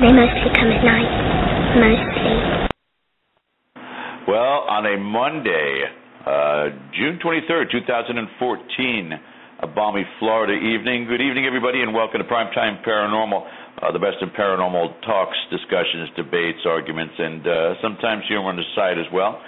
they mostly come at night. Mostly. Well, on a Monday, uh, June 23rd, 2014, a balmy Florida evening. Good evening, everybody, and welcome to Primetime Paranormal, uh, the best in paranormal talks, discussions, debates, arguments, and uh, sometimes humor on the side as well.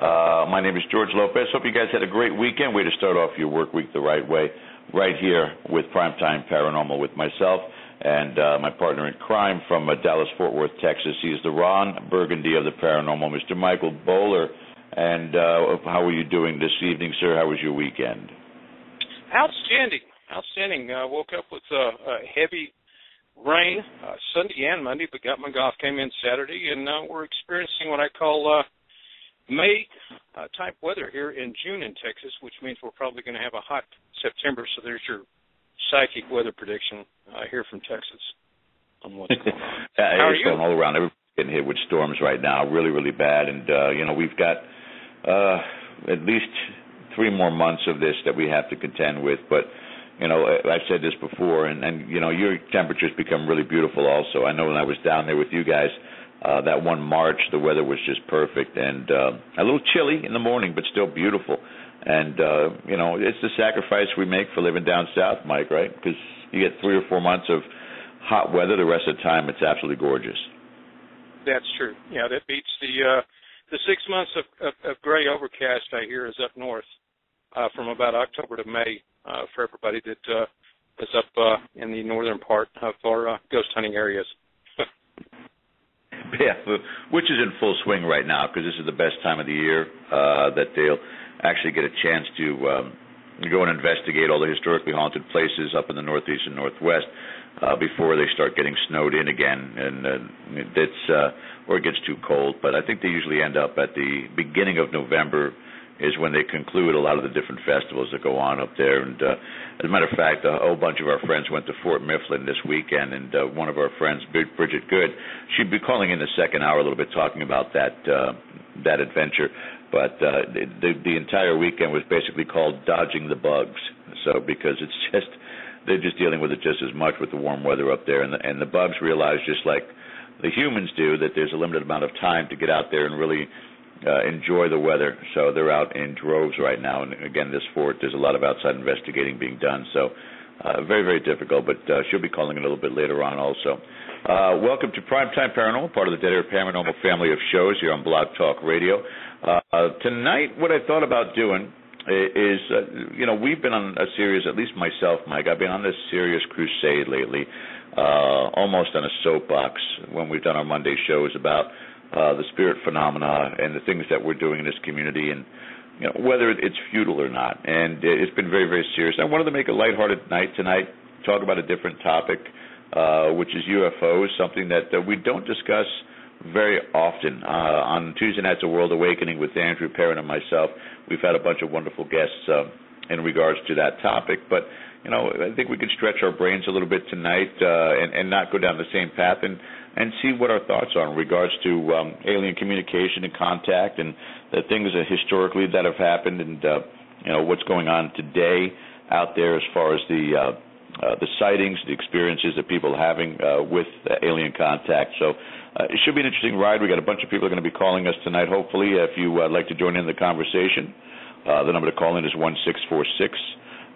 Uh, my name is George Lopez. Hope you guys had a great weekend. Way to start off your work week the right way, right here with Primetime Paranormal with myself and uh, my partner in crime from uh, Dallas, Fort Worth, Texas. He is the Ron Burgundy of the paranormal, Mr. Michael Bowler. And uh, how are you doing this evening, sir? How was your weekend? Outstanding, outstanding. I woke up with uh, a heavy rain uh, Sunday and Monday, but my golf came in Saturday, and uh, we're experiencing what I call May type weather here in June in Texas, which means we're probably going to have a hot September. So there's your psychic weather prediction uh, here from Texas on what's going on. yeah, How are you? all around. Everybody's getting hit with storms right now, really, really bad. And uh, you know, we've got uh, at least three more months of this that we have to contend with. But you know, I've said this before, and and you know, your temperatures become really beautiful. Also, I know when I was down there with you guys. Uh, that one March, the weather was just perfect and uh, a little chilly in the morning, but still beautiful. And uh, you know, it's the sacrifice we make for living down south, Mike, right? Because you get three or four months of hot weather. The rest of the time, it's absolutely gorgeous. That's true. Yeah, that beats the uh, the six months of, of, of gray overcast I hear is up north uh, from about October to May uh, for everybody that uh, is up uh, in the northern part of our uh, ghost hunting areas. yeah, which is in full swing right now because this is the best time of the year uh, that they'll actually get a chance to um, go and investigate all the historically haunted places up in the northeast and northwest uh, before they start getting snowed in again, and uh, it's uh, or it gets too cold. But I think they usually end up at the beginning of November is when they conclude a lot of the different festivals that go on up there. And uh, as a matter of fact, a whole bunch of our friends went to Fort Mifflin this weekend, and uh, one of our friends, Bridget Good, she'd be calling in the second hour a little bit talking about that uh, that adventure. But uh, the the entire weekend was basically called dodging the bugs. So because it's just they're just dealing with it just as much with the warm weather up there, and the, and the bugs realize just like the humans do that there's a limited amount of time to get out there and really uh, enjoy the weather. So they're out in droves right now. And again, this fort, there's a lot of outside investigating being done. So uh, very, very difficult. But uh, she'll be calling a little bit later on also. Uh, welcome to Primetime Paranormal, part of the Dead Air Paranormal family of shows here on Blog Talk Radio. Uh, tonight, what I thought about doing is, uh, you know, we've been on a series, at least myself, Mike, I've been on this serious crusade lately, uh, almost on a soapbox when we've done our Monday shows about uh, the spirit phenomena and the things that we're doing in this community and you know, whether it's futile or not. And it's been very, very serious. I wanted to make a lighthearted night tonight, talk about a different topic, uh, which is UFOs, something that uh, we don't discuss very often. Uh, on Tuesday nights, A World Awakening with Andrew Perrin and myself, we've had a bunch of wonderful guests uh, in regards to that topic. But you know, I think we could stretch our brains a little bit tonight uh, and, and not go down the same path and and see what our thoughts are in regards to um, alien communication and contact and the things that historically that have happened and uh, you know what's going on today out there as far as the uh, uh, the sightings, the experiences that people are having uh, with uh, alien contact. So uh, it should be an interesting ride. We got a bunch of people are going to be calling us tonight. Hopefully, if you uh, like to join in the conversation, uh, the number to call in is one six four six.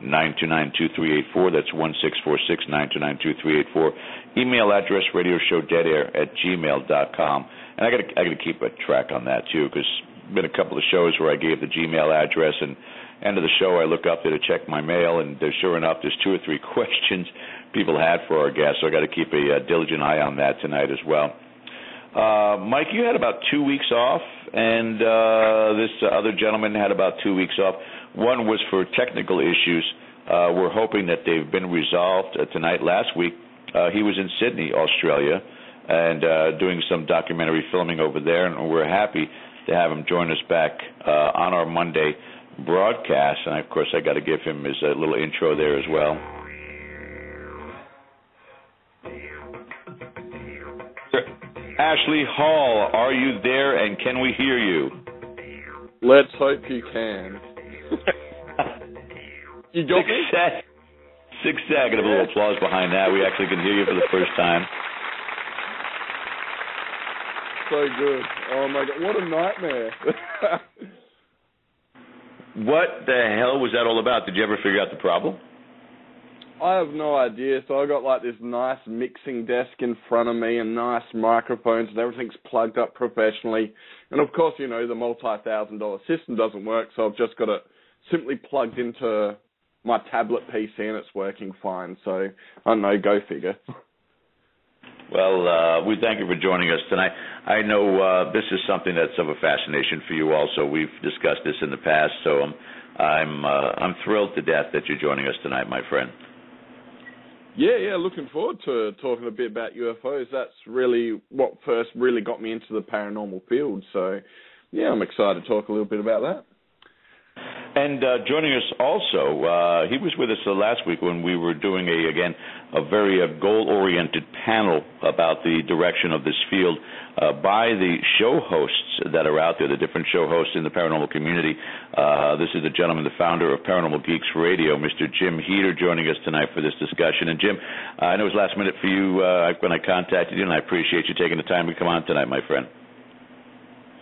929-2384. That's 1-646-929-2384. Email address radioshowdeadair at gmail.com. And I got I to keep a track on that too, because been a couple of shows where I gave the Gmail address, and end of the show I look up there to check my mail, and there's, sure enough, there's two or three questions people had for our guests. So I got to keep a, a diligent eye on that tonight as well. Uh, Mike, you had about two weeks off, and uh, this other gentleman had about two weeks off. One was for technical issues. Uh, we're hoping that they've been resolved uh, tonight. Last week, uh, he was in Sydney, Australia, and uh, doing some documentary filming over there, and we're happy to have him join us back uh, on our Monday broadcast. And of course, I got to give him his uh, little intro there as well. Ashley Hall, are you there and can we hear you? Let's hope you can. you got Success. Sig Sag, and a little applause behind that. We actually can hear you for the first time. So good. Oh my god, what a nightmare. what the hell was that all about? Did you ever figure out the problem? I have no idea. So I got like this nice mixing desk in front of me and nice microphones and everything's plugged up professionally. And of course, you know, the multi-thousand dollar system doesn't work, so I've just got it simply plugged into my tablet PC and it's working fine. So I don't know, go figure. Well, uh, we thank you for joining us tonight. I know uh, this is something that's of a fascination for you. Also, we've discussed this in the past, so I'm I'm uh, I'm thrilled to death that you're joining us tonight, my friend. Yeah, yeah, looking forward to talking a bit about UFOs. That's really what first really got me into the paranormal field. So, yeah, I'm excited to talk a little bit about that. And uh, joining us also, uh, he was with us last week when we were doing a again a very uh, goal-oriented panel about the direction of this field uh, by the show hosts that are out there, the different show hosts in the paranormal community. Uh, this is the gentleman, the founder of Paranormal Geeks Radio, Mr. Jim Heater, joining us tonight for this discussion. And Jim, I know it was last minute for you when I contacted you, and I appreciate you taking the time to come on tonight, my friend.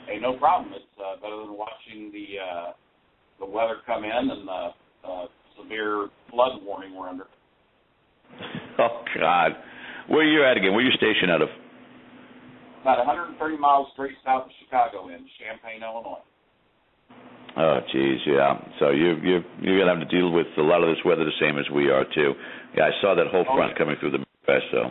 Hey, no problem. It's better than watching the the weather come in and the uh, severe flood warning we're under. Oh God, where are you at again? Where are you stationed out of? About 130 miles straight south of Chicago, in Champaign, Illinois. Oh, geez, yeah. So you you you're gonna have to deal with a lot of this weather the same as we are too. Yeah, I saw that whole front coming through the Midwest. So,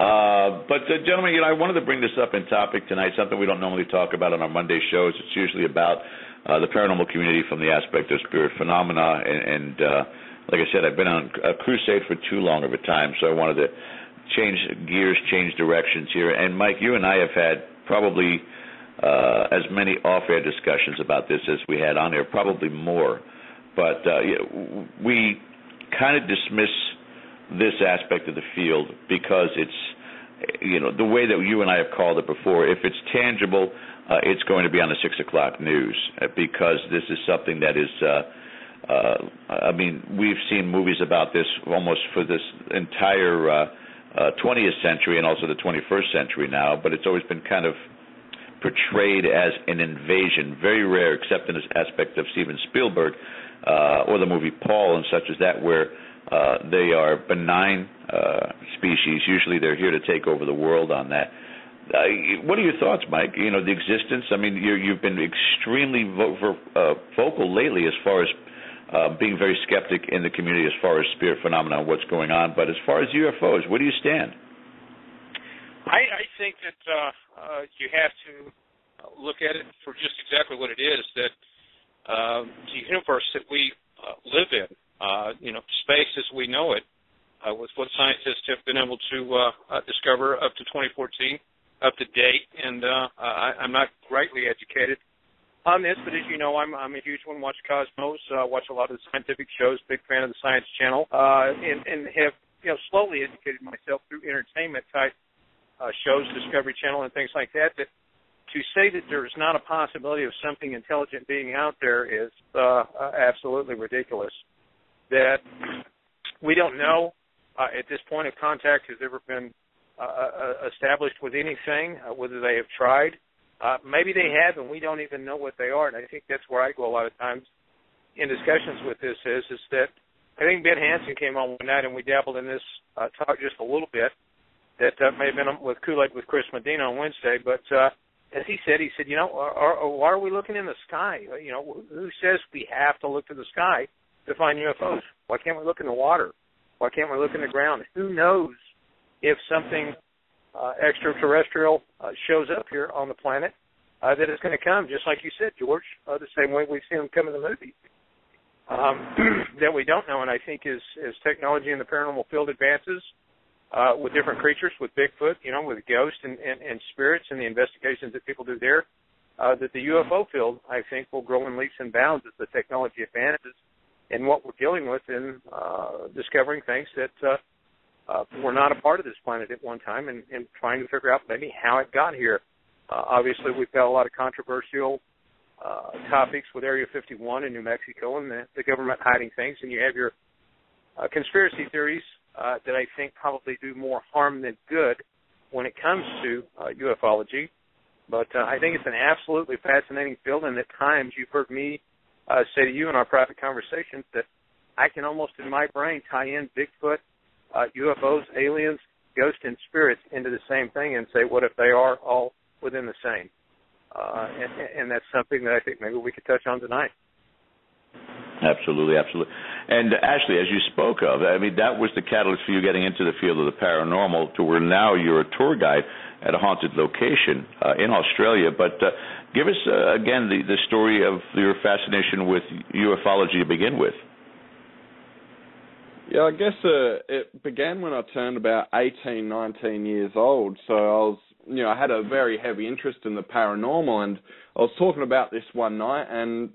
uh, but uh, gentlemen, you know, I wanted to bring this up in topic tonight. Something we don't normally talk about on our Monday shows. It's usually about uh, the paranormal community from the aspect of spirit phenomena. And, and uh, like I said, I've been on a crusade for too long of a time, so I wanted to change gears, change directions here. And Mike, you and I have had probably uh, as many off-air discussions about this as we had on air, probably more. But uh, we kind of dismiss this aspect of the field because it's you know the way that you and I have called it before. If it's tangible, uh, it's going to be on the six o'clock news uh, because this is something that is. Uh, uh, I mean, we've seen movies about this almost for this entire uh, uh, 20th century and also the 21st century now, but it's always been kind of portrayed as an invasion. Very rare, except in this aspect of Steven Spielberg uh, or the movie Paul and such as that, where uh, they are benign uh, species. Usually, they're here to take over the world on that. Uh, what are your thoughts, Mike? You know, the existence. I mean, you you've been extremely vo- uh, vocal lately as far as uh, being very skeptic in the community as far as spirit phenomena what's going on. But as far as UFOs, where do you stand? I, I think that uh, uh, you have to look at it for just exactly what it is. That uh, the universe that we uh, live in, uh, you know, space as we know it, uh, with what scientists have been able to uh, uh, discover up to 2014 up to date, and uh, I, I'm not greatly educated on this, but as you know, I'm I'm a huge one. Watch Cosmos, uh, watch a lot of the scientific shows. Big fan of the Science Channel, uh, and and have you know slowly educated myself through entertainment type uh, shows, Discovery Channel, and things like that. That to say that there is not a possibility of something intelligent being out there is uh, absolutely ridiculous. That we don't know uh, at this point if contact has ever been uh, uh, established with anything, uh, whether they have tried. Uh, maybe they have, and we don't even know what they are. And I think that's where I go a lot of times in discussions with this. Is is that I think Ben Hansen came on one night, and we dabbled in this uh, talk just a little bit. That uh, may have been with Kool Aid with Chris Medina on Wednesday, but uh, as he said, he said, you know, are, are, why are we looking in the sky? You know, who says we have to look to the sky to find UFOs? Why can't we look in the water? Why can't we look in the ground? Who knows if something uh, extraterrestrial uh, shows up here on the planet, uh, that it's going to come, just like you said, George, uh, the same way we've seen them come in the movie. Um, that we don't know, and I think as as technology in the paranormal field advances, uh, with different creatures, with Bigfoot, you know, with ghosts and, and, and spirits, and the investigations that people do there, uh, that the UFO field, I think, will grow in leaps and bounds as the technology advances in what we're dealing with in uh, discovering things that uh, uh, were not a part of this planet at one time and, and trying to figure out maybe how it got here. Uh, obviously, we've got a lot of controversial uh, topics with Area 51 in New Mexico and the, the government hiding things, and you have your uh, conspiracy theories uh, that I think probably do more harm than good when it comes to uh, ufology. But uh, I think it's an absolutely fascinating field, and at times you've heard me uh, say to you in our private conversations that I can almost in my brain tie in Bigfoot, uh, UFOs, aliens, ghosts, and spirits into the same thing and say, what if they are all within the same? Uh, and, and that's something that I think maybe we could touch on tonight. Absolutely, absolutely. And Ashley, as you spoke of, I mean, that was the catalyst for you getting into the field of the paranormal to where now you're a tour guide at a haunted location uh, in Australia. But uh, give us, uh, again, the, the story of your fascination with ufology to begin with. Yeah, I guess uh, it began when I turned about 18, 19 years old. So I was, you know, I had a very heavy interest in the paranormal, and I was talking about this one night, and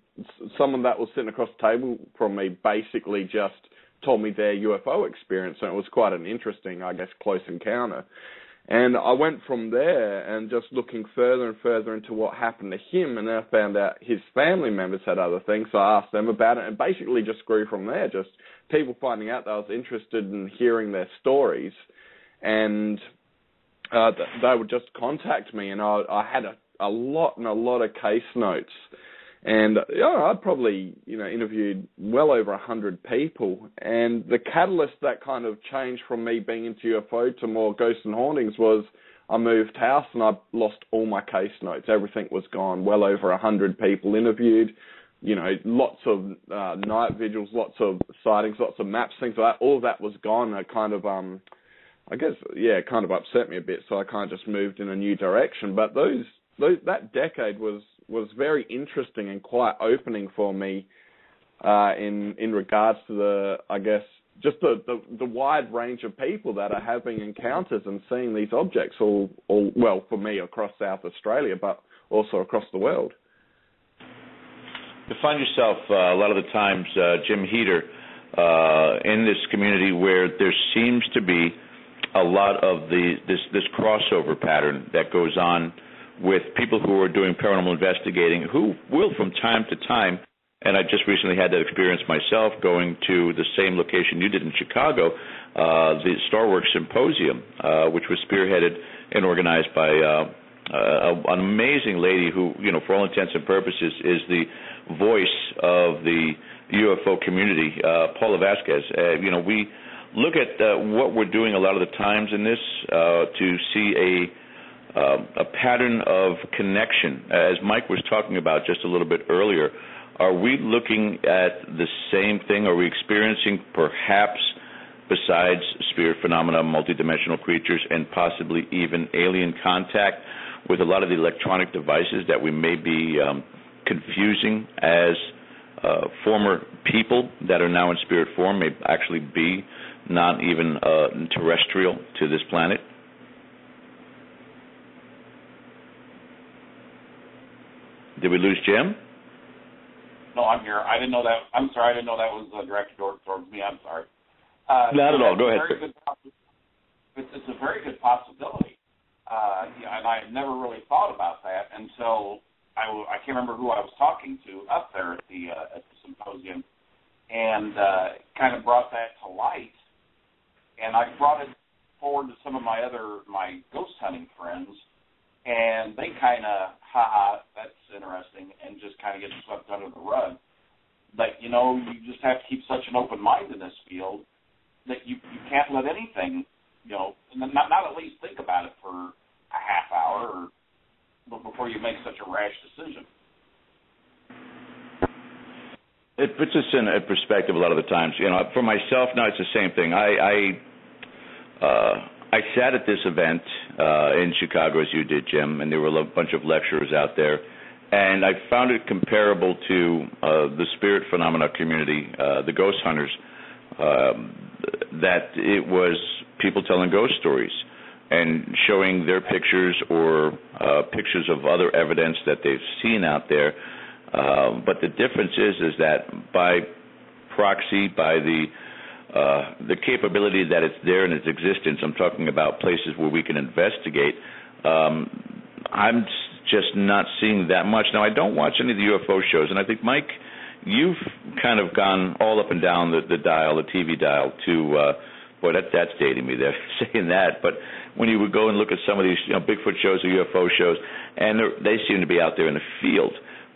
someone that was sitting across the table from me basically just told me their UFO experience, and it was quite an interesting, I guess, close encounter. And I went from there and just looking further and further into what happened to him, and then I found out his family members had other things. So I asked them about it, and basically just grew from there. Just people finding out that I was interested in hearing their stories, and uh, they would just contact me, and I, I had a, a lot and a lot of case notes and know, I'd probably you know interviewed well over a hundred people, and the catalyst that kind of changed from me being into UFO to more ghosts and hauntings was I moved house and I lost all my case notes. Everything was gone. Well over a hundred people interviewed. You know, lots of uh, night vigils, lots of sightings, lots of maps, things like that. All of that was gone. I kind of um, I guess yeah, kind of upset me a bit. So I kind of just moved in a new direction. But those, those that decade was was very interesting and quite opening for me uh, in in regards to the I guess just the, the, the wide range of people that are having encounters and seeing these objects all all well for me across South Australia, but also across the world. You find yourself uh, a lot of the times, uh, Jim Heater, uh, in this community where there seems to be a lot of the this this crossover pattern that goes on with people who are doing paranormal investigating who will from time to time and I just recently had that experience myself going to the same location you did in Chicago, uh, the Starworks Symposium, uh, which was spearheaded and organized by uh, uh, an amazing lady who, you know, for all intents and purposes, is the voice of the UFO community, uh, Paula Vasquez. Uh, you know, we look at uh, what we're doing a lot of the times in this uh, to see a uh, a pattern of connection. As Mike was talking about just a little bit earlier, are we looking at the same thing? Are we experiencing perhaps, besides spirit phenomena, multidimensional creatures, and possibly even alien contact with a lot of the electronic devices that we may be um, confusing as uh, former people that are now in spirit form may actually be not even uh, terrestrial to this planet? Did we lose Jim? No, I'm here. I didn't know that. I'm sorry. I didn't know that was uh, directed towards, towards me. I'm sorry. Uh, Not at all. Go ahead. Good, it's, it's a very good possibility. Uh, yeah, and I had never really thought about that until I, I can't remember who I was talking to up there at the uh, at the symposium, and uh, kind of brought that to light. And I brought it forward to some of my other my ghost hunting friends, and they kind of, ha, that's interesting, and just kind of get swept under the rug. But you know, you just have to keep such an open mind in this field that you you can't let anything, you know, not not at least think about it for a half hour or before you make such a rash decision. It puts us in a perspective a lot of the times. You know, for myself, now it's the same thing. I, I uh, I sat at this event uh, in Chicago as you did, Jim, and there were a bunch of lecturers out there, and I found it comparable to uh, the spirit phenomena community, uh, the ghost hunters, um, that it was people telling ghost stories and showing their pictures or uh, pictures of other evidence that they've seen out there. Uh, but the difference is, is that by proxy, by the uh, the capability that it's there in its existence. I'm talking about places where we can investigate. Um, I'm just not seeing that much. Now, I don't watch any of the UFO shows, and I think Mike you've kind of gone all up and down the, the dial, the TV dial, to uh, boy, that that's dating me there saying that. But when you would go and look at some of these, you know, Bigfoot shows or UFO shows, and they seem to be out there in the field.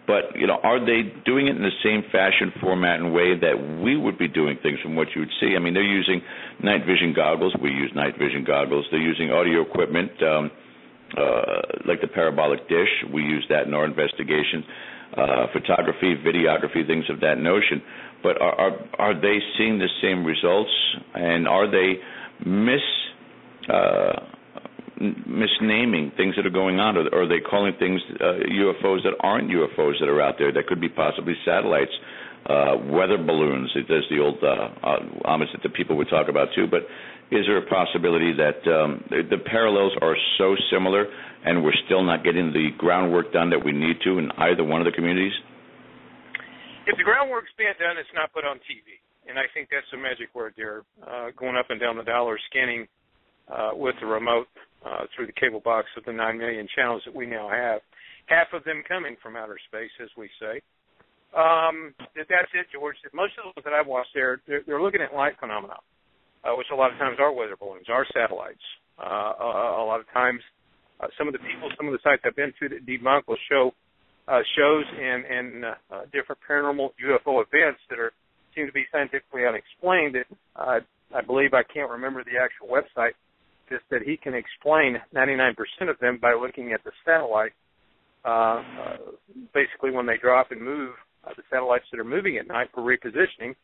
But you know, are they doing it in the same fashion, format, and way that we would be doing things from what you would see? I mean, they're using night vision goggles. We use night vision goggles. They're using audio equipment, um, uh, like the parabolic dish. We use that in our investigations. Uh, photography, videography, things of that notion. But are, are are they seeing the same results, and are they miss uh, misnaming things that are going on, or, are they calling things uh, UFOs that aren't UFOs that are out there that could be possibly satellites, uh, weather balloons? There's the old uh, uh, that the people would talk about too. But is there a possibility that um, the, the parallels are so similar, and we're still not getting the groundwork done that we need to in either one of the communities? If the groundwork's being done, it's not put on TV, and I think that's the magic word there. Uh, going up and down the dollar, scanning uh, with the remote uh, through the cable box of the 9 million channels that we now have, half of them coming from outer space, as we say. Um, that's it, George. Most of the ones that I've watched there, they're, they're looking at light phenomena, uh, which a lot of times are weather balloons, are satellites. Uh, a, a lot of times, uh, some of the people, some of the sites I've been to that debunk will show uh, shows and, and uh, uh, different paranormal UFO events that are seem to be scientifically unexplained. That uh, I believe I can't remember the actual website, just that he can explain 99% of them by looking at the satellite. Uh, uh, basically, when they drop and move, uh, the satellites that are moving at night for repositioning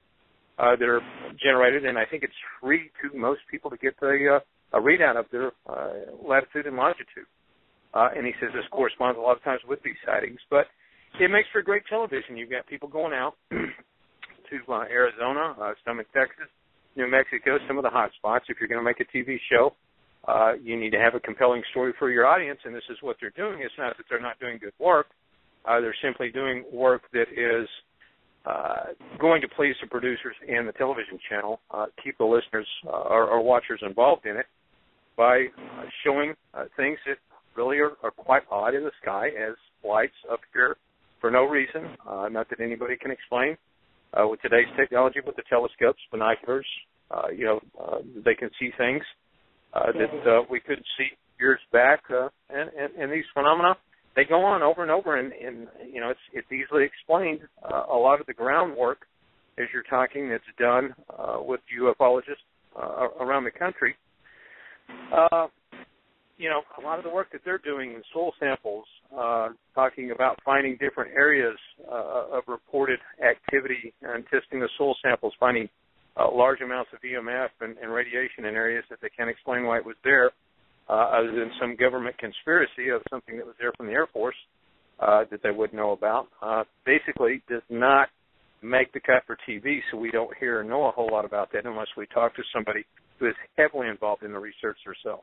uh, that are generated, and I think it's free to most people to get the uh, a readout of their uh, latitude and longitude. Uh, and he says this corresponds a lot of times with these sightings, but it makes for great television. You've got people going out to uh, Arizona, uh, some in Texas, New Mexico, some of the hot spots. If you're going to make a TV show, uh, you need to have a compelling story for your audience, and this is what they're doing. It's not that they're not doing good work; uh, they're simply doing work that is uh, going to please the producers and the television channel, uh, keep the listeners uh, or, or watchers involved in it by uh, showing things that really are, are quite odd in the sky as lights appear for no reason, uh, not that anybody can explain. Uh, with today's technology, with the telescopes, binoculars, uh, you know, they can see things uh, that uh, we couldn't see years back, uh, and, and, and these phenomena they go on over and over, and, and you know it's it's easily explained. Uh, a lot of the groundwork, as you're talking, that's done uh, with ufologists uh, around the country. Uh, you know, a lot of the work that they're doing in soil samples, uh, talking about finding different areas uh, of reported activity and testing the soil samples, finding uh, large amounts of EMF and, and radiation in areas that they can't explain why it was there, uh, other than some government conspiracy of something that was there from the Air Force uh, that they wouldn't know about. Uh, basically, does not make the cut for TV, so we don't hear or know a whole lot about that unless we talk to somebody who is heavily involved in the research herself.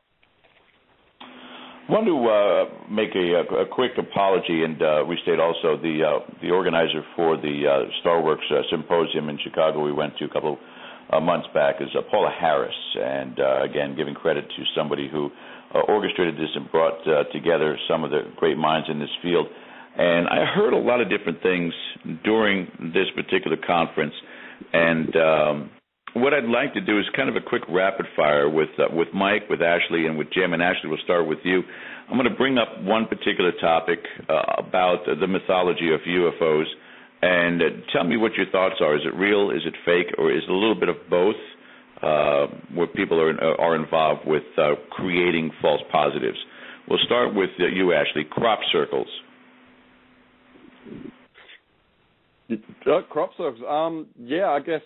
I want to uh, make a, a, quick apology and uh, restate also the uh, the organizer for the uh, StarWorks uh, symposium in Chicago we went to a couple uh, months back is uh, Paula Harris, and uh, again, giving credit to somebody who uh, orchestrated this and brought uh, together some of the great minds in this field. And I heard a lot of different things during this particular conference, and um, what I'd like to do is kind of a quick rapid fire with uh, with Mike, with Ashley, and with Jim. And Ashley, we'll start with you. I'm going to bring up one particular topic uh, about the mythology of UFOs and uh, tell me what your thoughts are. Is it real? Is it fake? Or is it a little bit of both? Uh, where people are uh, are involved with uh, creating false positives. We'll start with uh, you, Ashley. Crop circles. Uh, crop circles. Um, yeah, I guess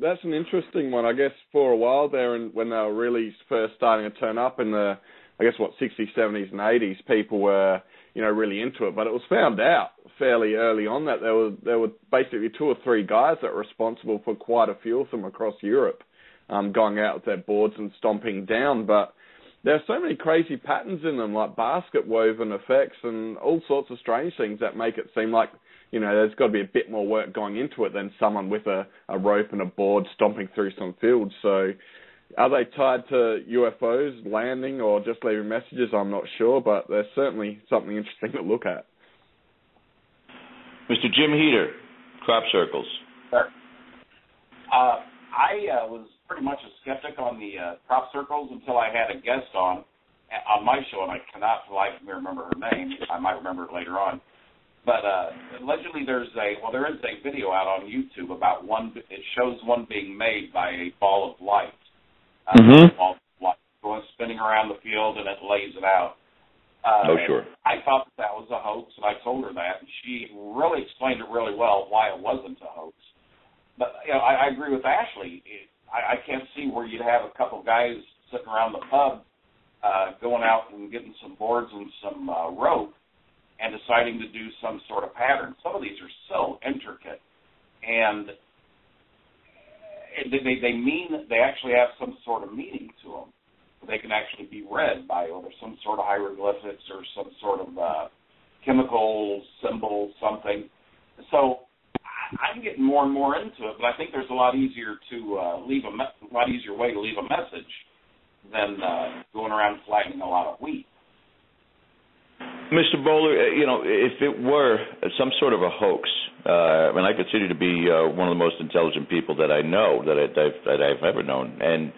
that's an interesting one. I guess for a while there, and when they were really first starting to turn up in the, I guess what 60s, 70s, and 80s, people were you know, really into it. But it was found out fairly early on that there were there were basically two or three guys that were responsible for quite a few of them across Europe, um, going out with their boards and stomping down. But there are so many crazy patterns in them, like basket woven effects and all sorts of strange things that make it seem like you know there's got to be a bit more work going into it than someone with a, a rope and a board stomping through some fields. So are they tied to UFOs landing or just leaving messages? I'm not sure, but there's certainly something interesting to look at. Mr. Jim Heater, crop circles? Sure. Uh, I uh, was pretty much a skeptic on the uh, crop circles until I had a guest on on my show, and I cannot for life me remember her name. I might remember it later on. But uh, allegedly, there's a well, there is a video out on YouTube about one. It shows one being made by a ball of light. Uh, mm-hmm. Ball of going spinning around the field, and it lays it out. Uh, oh, sure. I thought that, that was a hoax, and I told her that, and she really explained it really well why it wasn't a hoax. But you know, I, I agree with Ashley. It, I, I can't see where you'd have a couple guys sitting around the pub, uh, going out and getting some boards and some uh, rope, and deciding to do some sort of pattern. Some of these are so intricate, and they they mean they actually have some sort of meaning to them they can actually be read by either some sort of hieroglyphics or some sort of uh, chemical symbol, something. So I'm getting more and more into it, but I think there's a lot easier to uh, leave a me- a lot easier way to leave a message than uh, going around flagging a lot of wheat. Mr. Bowler, uh, you know, if it were some sort of a hoax, uh, and I consider to be uh, one of the most intelligent people that I know that, I, that, I've, ever known, and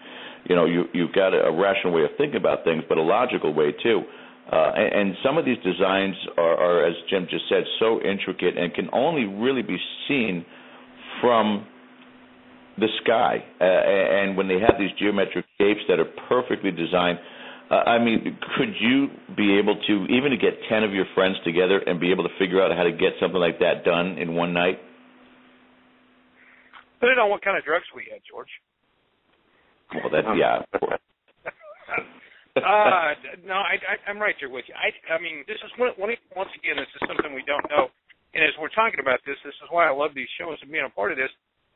you know you you've got a, a rational way of thinking about things, but a logical way too. Uh, and, and some of these designs are, are, as Jim just said, so intricate and can only really be seen from the sky. Uh, and when they have these geometric shapes that are perfectly designed, uh, I mean, could you be able to even to get ten of your friends together and be able to figure out how to get something like that done in one night? Put it on what kind of drugs we had, George. Well, that yeah. uh, no, I, I, I'm right there with you. I, I mean, this is one, one, once again, this is something we don't know. And as we're talking about this, this is why I love these shows and being a part of this.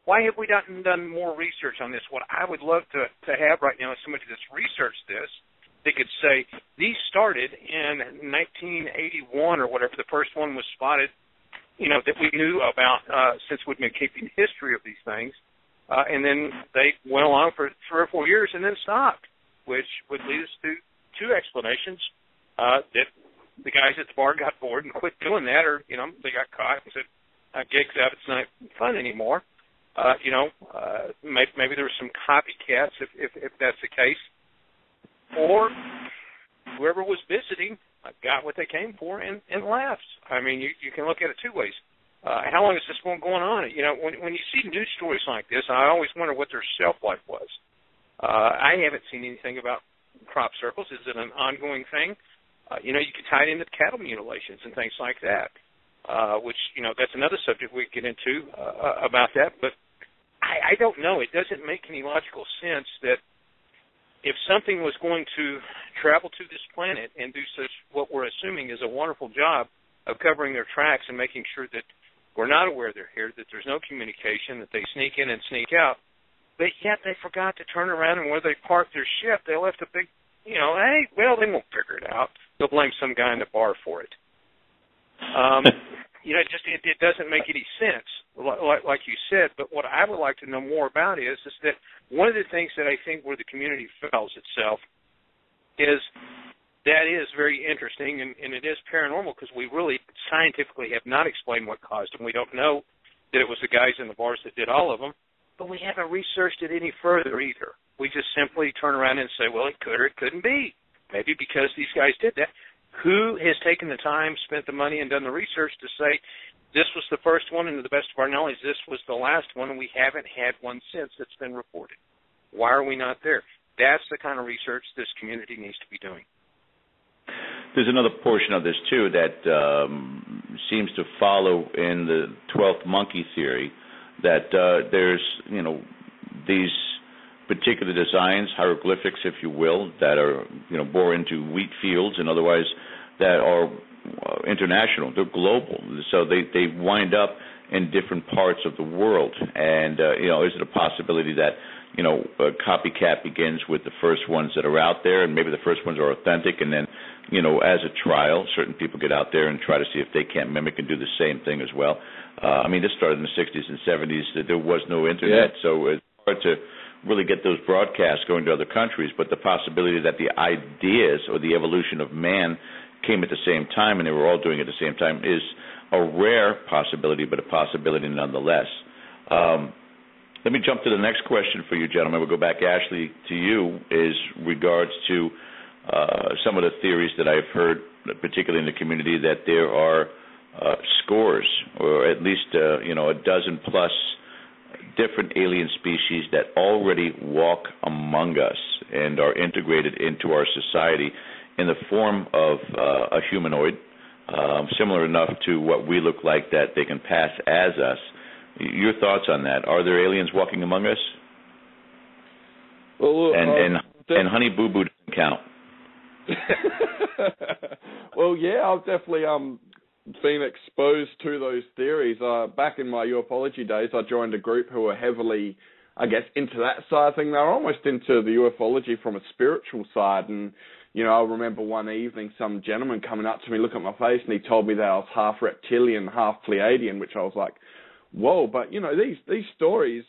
Why have we not done more research on this? What I would love to to have right now is somebody that's researched this. They could say these started in 1981 or whatever. The first one was spotted, you know, that we knew about uh, since we've been keeping history of these things uh, and then they went along for three or four years and then stopped, which would lead us to two explanations uh, that the guys at the bar got bored and quit doing that, or you know they got caught and said, "Gigs out, it's not fun anymore." Uh, you know, uh, maybe, maybe there were some copycats if, if if that's the case, or whoever was visiting got what they came for and and left. I mean, you you can look at it two ways uh, how long is this one going on? You know, when when you see news stories like this, I always wonder what their shelf life was. Uh, I haven't seen anything about crop circles. Is it an ongoing thing? Uh, you know, you could tie it into cattle mutilations and things like that, uh, which you know that's another subject we get into uh, about that. But I, I don't know. It doesn't make any logical sense that if something was going to travel to this planet and do such what we're assuming is a wonderful job of covering their tracks and making sure that we're not aware they're here, that there's no communication, that they sneak in and sneak out. But yet they forgot to turn around and where they parked their ship, they left a big, you know, hey, well, they won't figure it out. They'll blame some guy in the bar for it. Um, you know, it just it, it doesn't make any sense, like, like you said. But what I would like to know more about is is that one of the things that I think where the community fails itself is that is very interesting, and, and it is paranormal because we really scientifically have not explained what caused them. We don't know that it was the guys in the bars that did all of them, but we haven't researched it any further either. We just simply turn around and say, well, it could or it couldn't be. Maybe because these guys did that. Who has taken the time, spent the money, and done the research to say this was the first one, and to the best of our knowledge, this was the last one, and we haven't had one since that's been reported? Why are we not there? That's the kind of research this community needs to be doing. There's another portion of this too that um, seems to follow in the twelfth monkey theory that uh, there's you know these particular designs, hieroglyphics, if you will, that are you know bore into wheat fields and otherwise that are uh, international. They're global, so they they wind up in different parts of the world. And uh, you know, is it a possibility that you know a copycat begins with the first ones that are out there, and maybe the first ones are authentic, and then you know, as a trial, certain people get out there and try to see if they can't mimic and do the same thing as well. Uh, I mean, this started in the 60s and 70s. There was no internet, yeah. so it's hard to really get those broadcasts going to other countries. But the possibility that the ideas or the evolution of man came at the same time and they were all doing it at the same time is a rare possibility, but a possibility nonetheless. Um, let me jump to the next question for you, gentlemen. We'll go back, Ashley, to you. Is regards to uh, some of the theories that I've heard, particularly in the community, that there are uh, scores, or at least uh, you know a dozen plus different alien species that already walk among us and are integrated into our society in the form of uh, a humanoid, um, similar enough to what we look like that they can pass as us. Your thoughts on that? Are there aliens walking among us? Well, and uh, and and Honey Boo Boo doesn't count. well, yeah, I've definitely um been exposed to those theories. Uh, back in my ufology days, I joined a group who were heavily, I guess, into that side of thing. They were almost into the ufology from a spiritual side. And, you know, I remember one evening some gentleman coming up to me, looking at my face, and he told me that I was half reptilian, half Pleiadian, which I was like, whoa. But, you know, these, these stories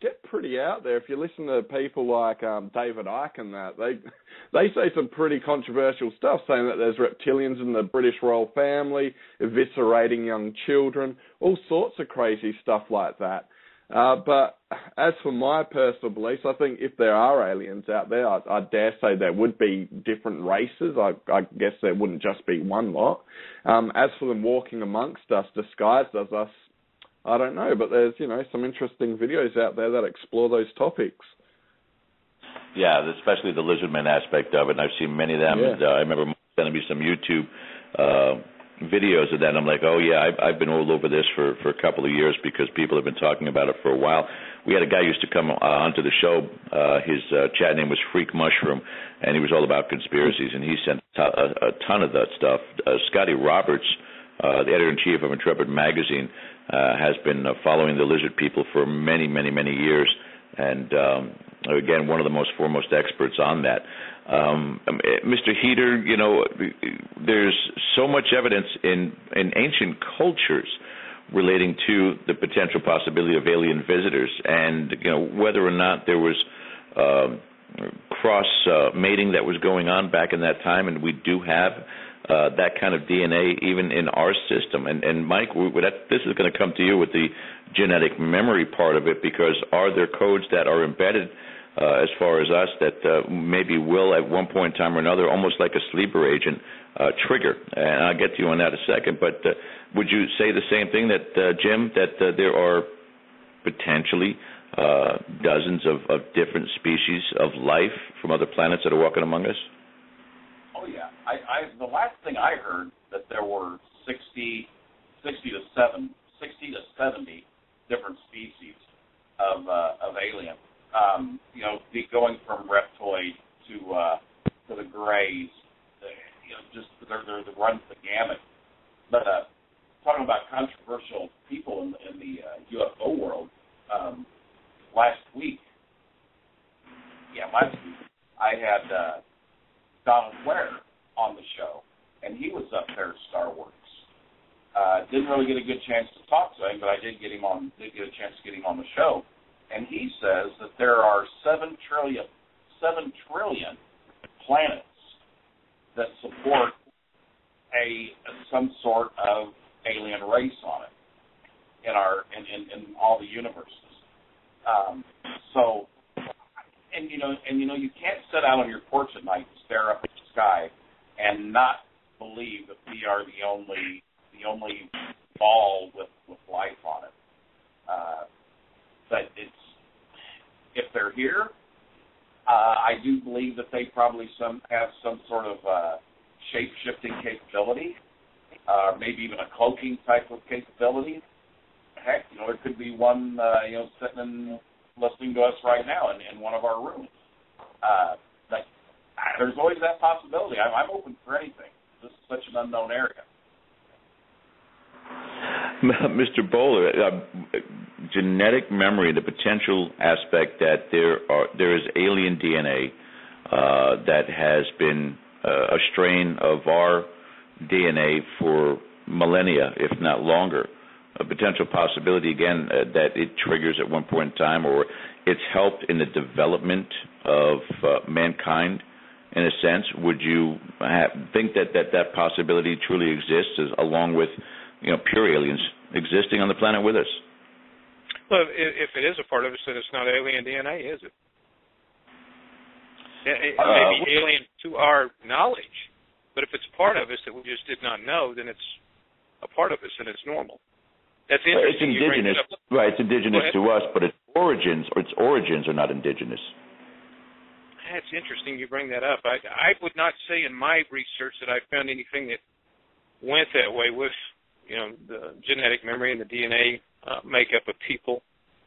get pretty out there. If you listen to people like um, David Icke and that, they they say some pretty controversial stuff, saying that there's reptilians in the British royal family, eviscerating young children, all sorts of crazy stuff like that. Uh, but as for my personal beliefs, I think if there are aliens out there, I, I dare say there would be different races. I, I guess there wouldn't just be one lot. Um, as for them walking amongst us, disguised as us, I don't know, but there's you know some interesting videos out there that explore those topics. Yeah, especially the lizardman aspect of it. And I've seen many of them. Yeah. And, uh, I remember sending me some YouTube uh, videos of that. And I'm like, oh yeah, I've, I've been all over this for for a couple of years because people have been talking about it for a while. We had a guy who used to come uh, onto the show. Uh, his uh, chat name was Freak Mushroom, and he was all about conspiracies. And he sent a, a ton of that stuff. Uh, Scotty Roberts, uh, the editor in chief of Intrepid magazine, has been uh, following the lizard people for many, many, many years, and um, again, one of the most foremost experts on that. Um, Mr. Heater, you know, there's so much evidence in in ancient cultures relating to the potential possibility of alien visitors, and you know whether or not there was. Uh, cross uh, mating that was going on back in that time, and we do have uh, that kind of DNA even in our system. And, and Mike, we, that, this is going to come to you with the genetic memory part of it because are there codes that are embedded uh, as far as us that uh, maybe will at one point in time or another, almost like a sleeper agent, uh, trigger? And I'll get to you on that in a second. But uh, would you say the same thing that uh, Jim that there are potentially uh, dozens of, of different species of life from other planets that are walking among us? Yeah, I, I the last thing I heard that there were 60, 60 to seven, 60 to 70 different species of uh, of alien. Um, you know, going from reptoid to uh, to the grays, you know, just they're, they're the runs the gamut. But uh, talking about controversial people in, in the uh, UFO world, um, last week, yeah, last week I had uh, Donald Ware on the show, and he was up there at Starworks. Uh, didn't really get a good chance to talk to him, but I did get him on. Did get a chance to get him on the show, and he says that there are seven trillion, seven trillion planets that support a some sort of alien race on it in our in in, in all the universes. Um, so and you know, and you know, you can't sit out on your porch at night and stare up at the sky and not believe that we are the only the only ball with with life on it. Uh, but it's if they're here, uh, I do believe that they probably some have some sort of uh, shape shifting capability, uh, maybe even a cloaking type of capability. Heck, you know, there could be one uh, you know sitting in listening to us right now in, in one of our rooms. Uh, but there's always that possibility. I'm, I'm open for anything. This is such an unknown area. Mr. Bowler, uh, genetic memory, the potential aspect that there are there is alien DNA uh, that has been uh, a strain of our DNA for millennia, if not longer a potential possibility again uh, that it triggers at one point in time, or it's helped in the development of uh, mankind. In a sense, would you have, think that, that that possibility truly exists, as, along with you know, pure aliens existing on the planet with us. Well, if it is a part of us, then it's not alien DNA, is it? It, uh, may be alien to our knowledge, but if it's part of us that we just did not know, then it's a part of us and it's normal. That's interesting. It's indigenous, right? It's indigenous to us, but its origins or its origins are not indigenous. That's interesting. You bring that up. I I would not say in my research that I found anything that went that way with you know the genetic memory and the DNA uh, makeup of people.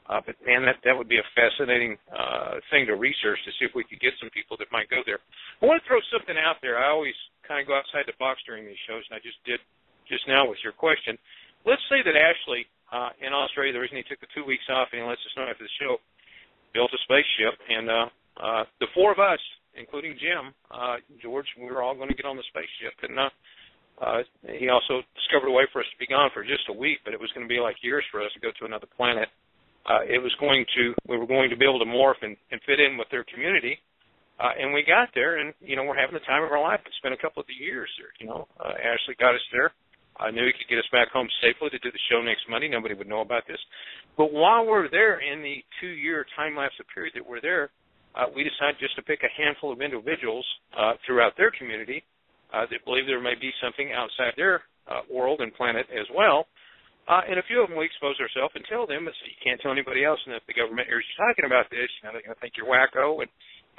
Uh, but man, that that would be a fascinating uh, thing to research to see if we could get some people that might go there. I want to throw something out there. I always kind of go outside the box during these shows, and I just did just now with your question. Let's say that Ashley uh, in Australia, the reason he took the two weeks off and he lets us know after the show, built a spaceship, and uh, uh, the four of us, including Jim, uh, George, we were all going to get on the spaceship, and uh, uh, he also discovered a way for us to be gone for just a week, but it was going to be like years for us to go to another planet. Uh, it was going to, we were going to be able to morph and, and fit in with their community. Uh, and we got there, and you know we're having the time of our life. It's been a couple of the years there. You know, uh, Ashley got us there. I knew he could get us back home safely to do the show next Monday. Nobody would know about this. But while we're there in the two-year time lapse period that we're there, uh, we decided just to pick a handful of individuals uh, throughout their community uh, that believe there may be something outside their uh, world and planet as well. Uh, and a few of them we expose ourselves and tell them, so you can't tell anybody else. And if the government hears you talking about this, you know, they're going to think you're wacko. And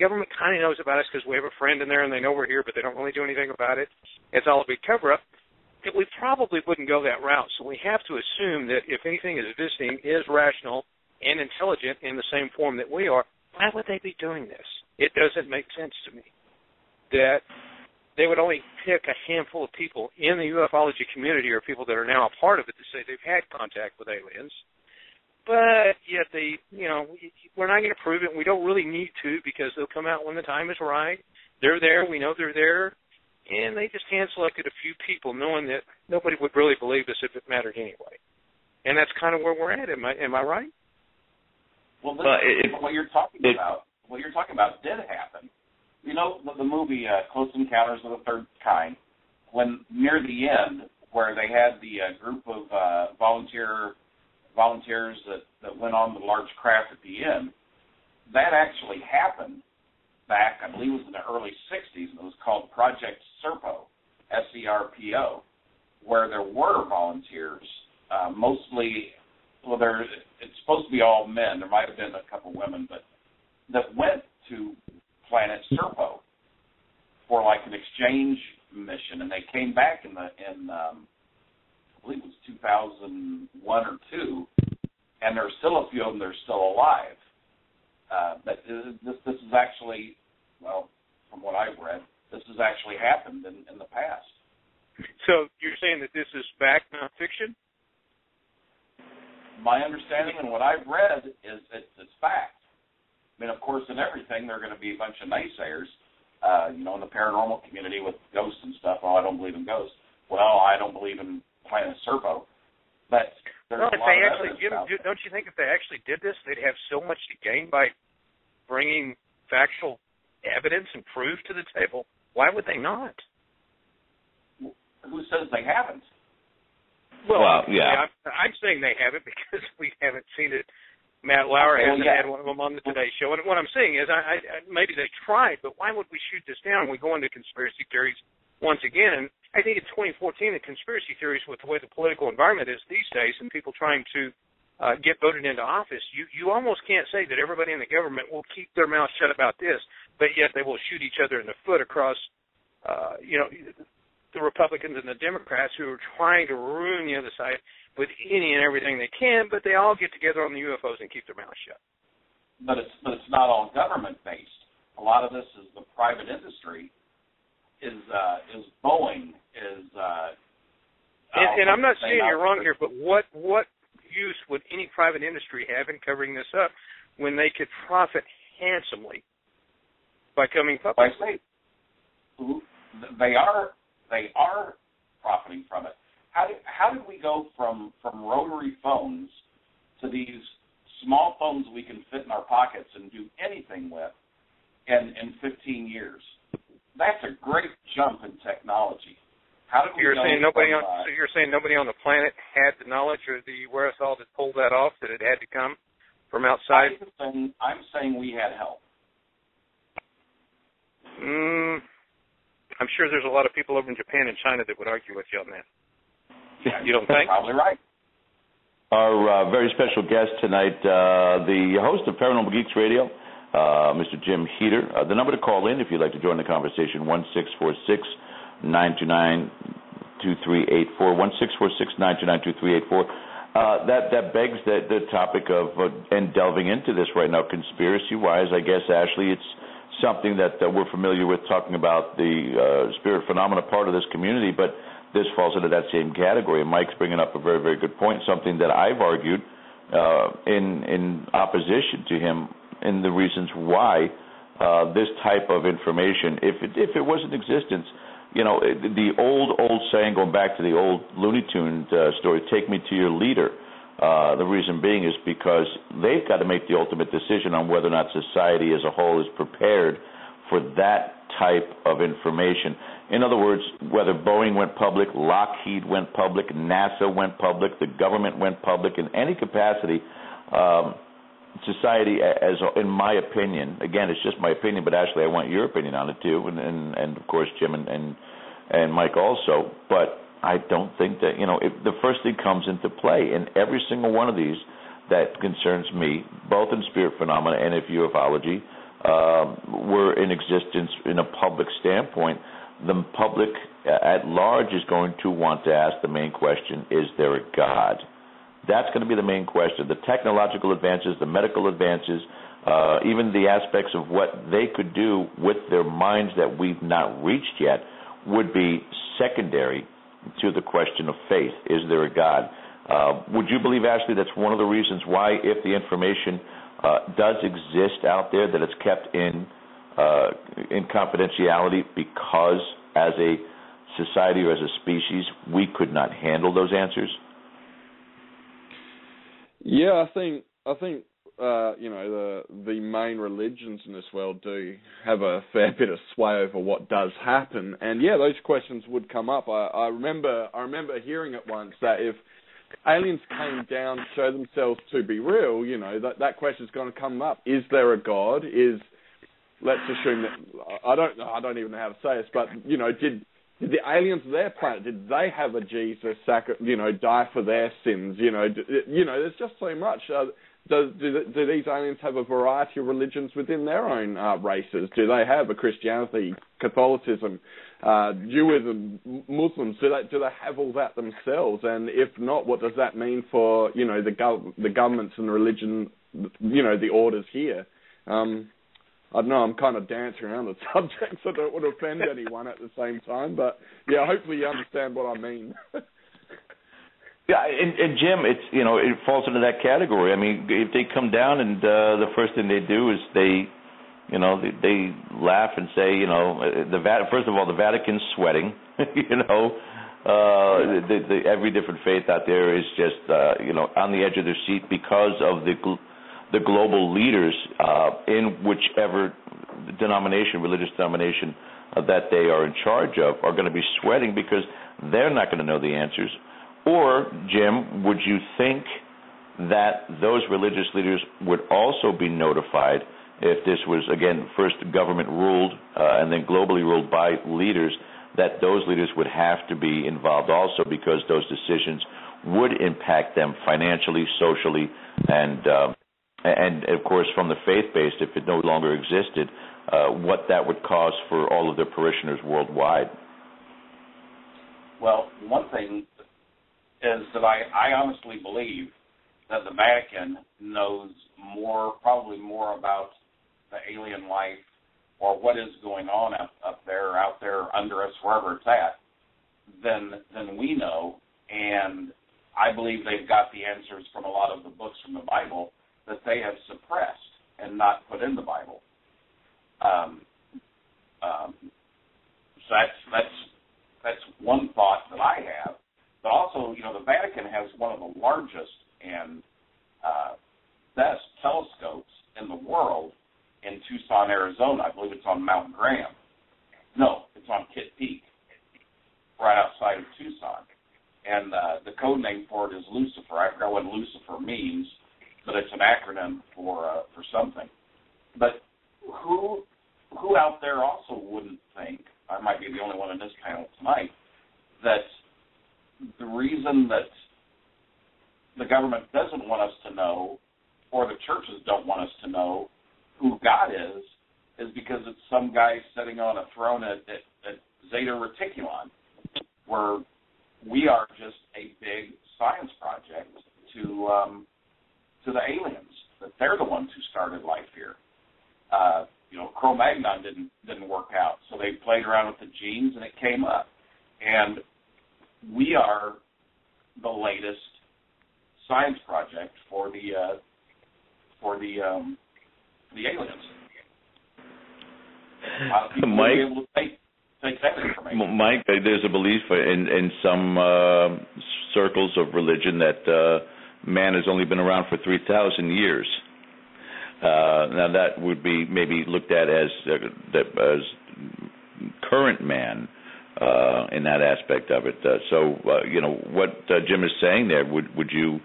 government kind of knows about us because we have a friend in there and they know we're here, but they don't really do anything about it. It's all a big cover up. We probably wouldn't go that route. So we have to assume that if anything is visiting is rational and intelligent in the same form that we are, why would they be doing this? It doesn't make sense to me that they would only pick a handful of people in the ufology community or people that are now a part of it to say they've had contact with aliens. But yet they, you know, we're not going to prove it. We don't really need to because they'll come out when the time is right. They're there. We know they're there. And they just hand selected a few people knowing that nobody would really believe this if it mattered anyway. And that's kind of where we're at. Am I, am I right? Well, this, it, what you're talking it, about, what you're talking about did happen you know the, the movie uh, Close Encounters of the Third Kind, when near the end where they had the uh, group of uh, volunteer volunteers that that went on the large craft at the end, that actually happened back, I believe it was in the early 60s, and it was called Project Serpo, S-E-R-P-O, where there were volunteers, uh, mostly, well, there it's supposed to be all men. There might have been a couple women, but that went to planet Serpo for like an exchange mission, and they came back in the in um, I believe it was 2001 or two, and there's still a few of them that are still alive. Uh, but this this is actually well, from what I've read, this has actually happened in, in the past. So you're saying that this is fact, not fiction? My understanding and what I've read is it's, it's fact. I mean, of course, in everything, there are going to be a bunch of naysayers. Uh, you know, in the paranormal community with ghosts and stuff. Oh, I don't believe in ghosts. Well, I don't believe in Planet Serpo. But there's well, a lot they of actually do, don't you think if they actually did this, they'd have so much to gain by bringing factual evidence and proof to the table? Why would they not? Who says they haven't? Well, well yeah. I'm, I'm saying they haven't because we haven't seen it Matt Lauer hasn't yeah. had one of them on the Today Show. And what I'm saying is, I, I maybe they tried, but why would we shoot this down? We go into conspiracy theories once again. And I think in 2014, the conspiracy theories with the way the political environment is these days, and people trying to uh, get voted into office, you you almost can't say that everybody in the government will keep their mouth shut about this, but yet they will shoot each other in the foot across, uh, you know, the Republicans and the Democrats who are trying to ruin the other side with any and everything they can, but they all get together on the UFOs and keep their mouths shut. But it's but it's not all government based. A lot of this is the private industry. Is uh, is Boeing is. Uh, and, and I'm not saying you're wrong here, but what what use would any private industry have in covering this up when they could profit handsomely by coming public? Say they are they are profiting from it how did how did we go from from rotary phones to these small phones we can fit in our pockets and do anything with in in 15 years? That's a great jump in technology. How did You're know saying nobody on so you're saying nobody on the planet had the knowledge or the wherewithal to pull that off that it had to come from outside? I'm saying, I'm saying we had help. Mm, I'm sure there's a lot of people over in Japan and China that would argue with you on that. Yeah, You don't think? Probably right. Our uh, very special guest tonight, uh, the host of Paranormal Geeks Radio, uh, Mr. Jim Heater. Uh, the number to call in if you'd like to join the conversation, one six four six nine two nine two three eight four one six four six nine two nine two three eight four. Uh, that that begs the, the topic of uh, and delving into this right now, conspiracy wise. I guess Ashley, it's something that uh, we're familiar with talking about the uh, spirit phenomena part of this community, but this falls into that same category. And Mike's bringing up a very very good point, something that I've argued uh, in in opposition to him in the reasons why this type of information, if it, if it was in existence, you know, the old old saying, going back to the old Looney Tune uh, story, "Take me to your leader." Uh, the reason being is because they've got to make the ultimate decision on whether or not society as a whole is prepared for that type of information. In other words, whether Boeing went public, Lockheed went public, NASA went public, the government went public in any capacity. Um, society as in my opinion again it's just my opinion but actually I want your opinion on it too and and, and of course Jim and, and and Mike also but I don't think that you know if the first thing comes into play in every single one of these that concerns me both in spirit phenomena and in ufology um, were in existence in a public standpoint the public at large is going to want to ask the main question is there a god that's going to be the main question. The technological advances, the medical advances, uh, even the aspects of what they could do with their minds that we've not reached yet would be secondary to the question of faith. Is there a God? Uh, would you believe, Ashley, that's one of the reasons why, if the information uh, does exist out there, that it's kept in uh, in confidentiality because, as a society or as a species, we could not handle those answers? Yeah, I think I think uh, you know the the main religions in this world do have a fair bit of sway over what does happen, and yeah, those questions would come up. I, I remember I remember hearing it once that if aliens came down to show themselves to be real, you know that that question is going to come up: Is there a God? Is let's assume that I don't I don't even know how to say this, but you know did did the aliens of their planet did they have a Jesus sacri- you know die for their sins? You know d- you know there's just so much. Uh, does do, do these aliens have a variety of religions within their own uh, races? Do they have a Christianity Catholicism uh, Jewism Muslims? Do they do they have all that themselves? And if not what does that mean for you know the gov- the governments and religion you know the orders here? Um, I don't know, I'm kind of dancing around the subject so I don't want to offend anyone at the same time, but yeah, hopefully you understand what I mean. yeah, and, and Jim, it's you know it falls into that category. I mean, if they come down and uh, the first thing they do is they, you know, they, they laugh and say, you know, the Vat- first of all, the Vatican's sweating, you know. Uh, the, the, every different faith out there is just, uh, you know, on the edge of their seat because of the gl- the global leaders uh, in whichever denomination, religious denomination uh, that they are in charge of, are going to be sweating because they're not going to know the answers. Or, Jim, would you think that those religious leaders would also be notified if this was, again, first government ruled uh, and then globally ruled by leaders, that those leaders would have to be involved also because those decisions would impact them financially, socially, and uh, and of course from the faith based, if it no longer existed, uh, what that would cause for all of their parishioners worldwide. Well, one thing is that I, I honestly believe that the Vatican knows more, probably more about the alien life or what is going on up, up there, out there under us, wherever it's at, than than we know. And I believe they've got the answers from a lot of the books from the Bible that they have suppressed and not put in the Bible. Um, um, so that's that's that's one thought that I have. But also, you know, the Vatican has one of the largest and uh, best telescopes in the world in Tucson, Arizona. I believe it's on Mount Graham. No, it's on Kitt Peak. right outside of Tucson, and uh, the code name for it is Lucifer. I forgot what Lucifer means, but it's an acronym for uh, for something. But who who out there also wouldn't think I might be the only one in this panel tonight that the reason that the government doesn't want us to know, or the churches don't want us to know who God is, is because it's some guy sitting on a throne at, at, at Zeta Reticulon, where we are just a big science project to um, to the aliens. That they're the ones who started life here. Uh, you know, Cro-Magnon didn't didn't work out, so they played around with the genes and it came up. And we are the latest science project for the uh, for the um, the aliens. Mike, take, take that information. Mike, there's a belief in in some uh, circles of religion that uh, man has only been around for three thousand years. Uh, now that would be maybe looked at as uh, as current man uh, in that aspect of it. Uh, so uh, you know what uh, Jim is saying there. Would would you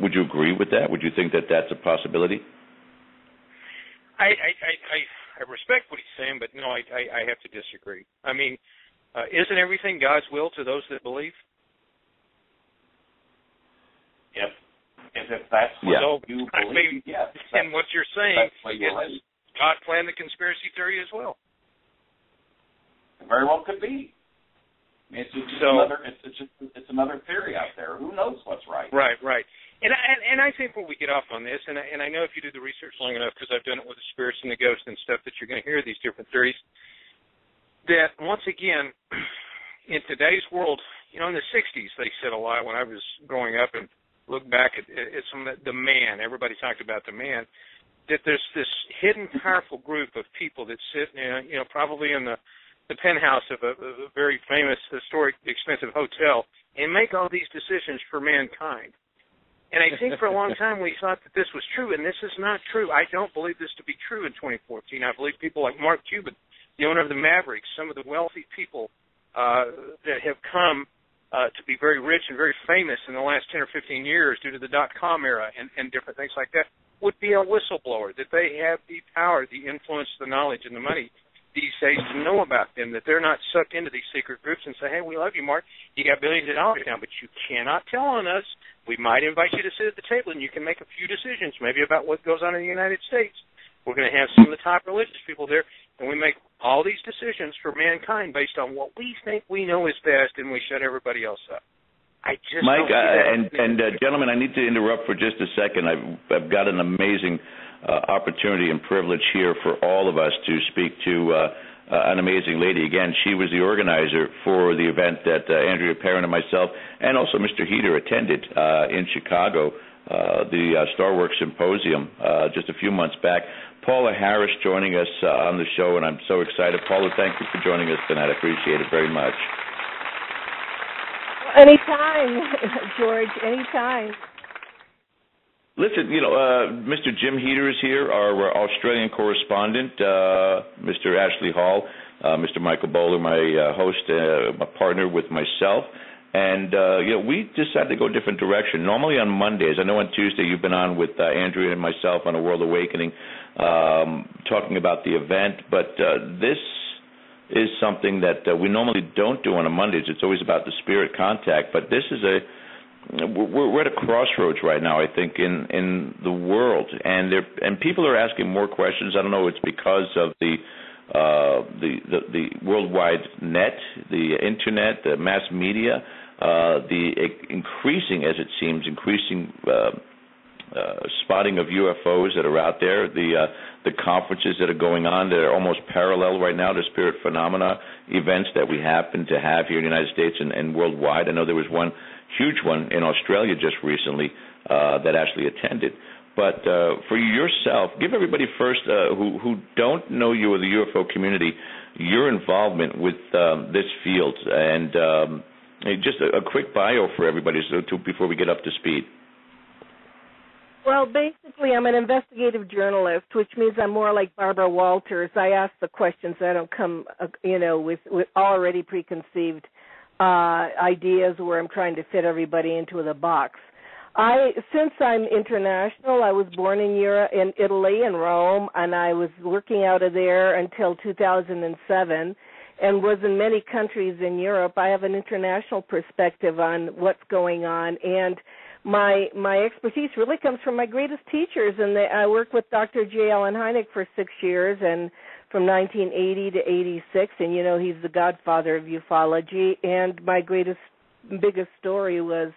would you agree with that? Would you think that that's a possibility? I I I, I respect what he's saying, but no, I, I I have to disagree. I mean, isn't everything God's will to those that believe? If if, if that's what Yeah. you I believe, mean, yes. and what you're saying that's what you're is right. God planned the conspiracy theory as well. very well could be. I mean, it's just So- another it's, it's just it's another theory out there. Who knows what's right? Right, right. And I, and, and I think when we get off on this, and I, and I know if you do the research long enough, because I've done it with the spirits and the ghosts and stuff, that you're going to hear these different theories. That once again, in today's world, you know, in the '60s they said a lot when I was growing up and look back at, at some of the, man. Everybody talked about the man. That there's this hidden, powerful group of people that sit, in, you know, probably in the the penthouse of a, a very famous, historic, expensive hotel, and make all these decisions for mankind. And I think for a long time we thought that this was true, and this is not true. I don't believe this to be true in 2014. I believe people like Mark Cuban, the owner of the Mavericks, some of the wealthy people uh, that have come uh, to be very rich and very famous in the last 10 or 15 years due to the dot com era and, and different things like that, would be a whistleblower, that they have the power, the influence, the knowledge, and the money these days to know about them, that they're not sucked into these secret groups and say, hey, we love you, Mark. You got billions of dollars now, but you cannot tell on us. We might invite you to sit at the table and you can make a few decisions, maybe about what goes on in the United States. We're going to have some of the top religious people there, and we make all these decisions for mankind based on what we think we know is best, and we shut everybody else up. I just Mike, uh, and and uh, gentlemen, I need to interrupt for just a second. I've I've got an amazing uh, opportunity and privilege here for all of us to speak to uh, uh, an amazing lady. Again, she was the organizer for the event that uh, Andrea Perron and myself, and also Mr. Heater attended uh, in Chicago, uh, the uh, Starworks Symposium, uh, just a few months back. Paola Harris joining us uh, on the show, and I'm so excited. Paola, thank you for joining us tonight. I appreciate it very much. Anytime, George, anytime. Listen, you know, uh, Mr. Jim Heater is here, our uh, Australian correspondent, uh, Mr. Ashley Hall, uh, Mr. Michael Bowler, my uh, host, uh, my partner with myself. And, uh, you know, we decided to go a different direction. Normally on Mondays, I know on Tuesday you've been on with uh, Andrea and myself on A World Awakening um, talking about the event, but uh, this is something that uh, we normally don't do on a Mondays. It's always about the spirit contact, but this is a we're, we're at a crossroads right now. I think in in the world, and there and people are asking more questions. I don't know. It's because of the uh, the, the the worldwide net, the internet, the mass media, uh, the increasing, as it seems, increasing. Uh, uh, spotting of UFOs that are out there, the uh, the conferences that are going on that are almost parallel right now to spirit phenomena events that we happen to have here in the United States and, and worldwide. I know there was one huge one in Australia just recently uh, that actually attended. But uh, for yourself, give everybody first who who don't know you or the UFO community your involvement with um, this field and um, just a, a quick bio for everybody so to, before we get up to speed. Well, basically, I'm an investigative journalist, which means I'm more like Barbara Walters. I ask the questions. I don't come, uh, you know, with with already preconceived uh ideas where I'm trying to fit everybody into the box. I since I'm international, I was born in Europe in Italy in Rome and I was working out of there until 2007 and was in many countries in Europe. I have an international perspective on what's going on and my my expertise really comes from my greatest teachers and they, I worked with Dr. J. Allen Hynek for 6 years and from 1980 to 86 and you know he's the godfather of ufology and my greatest biggest story was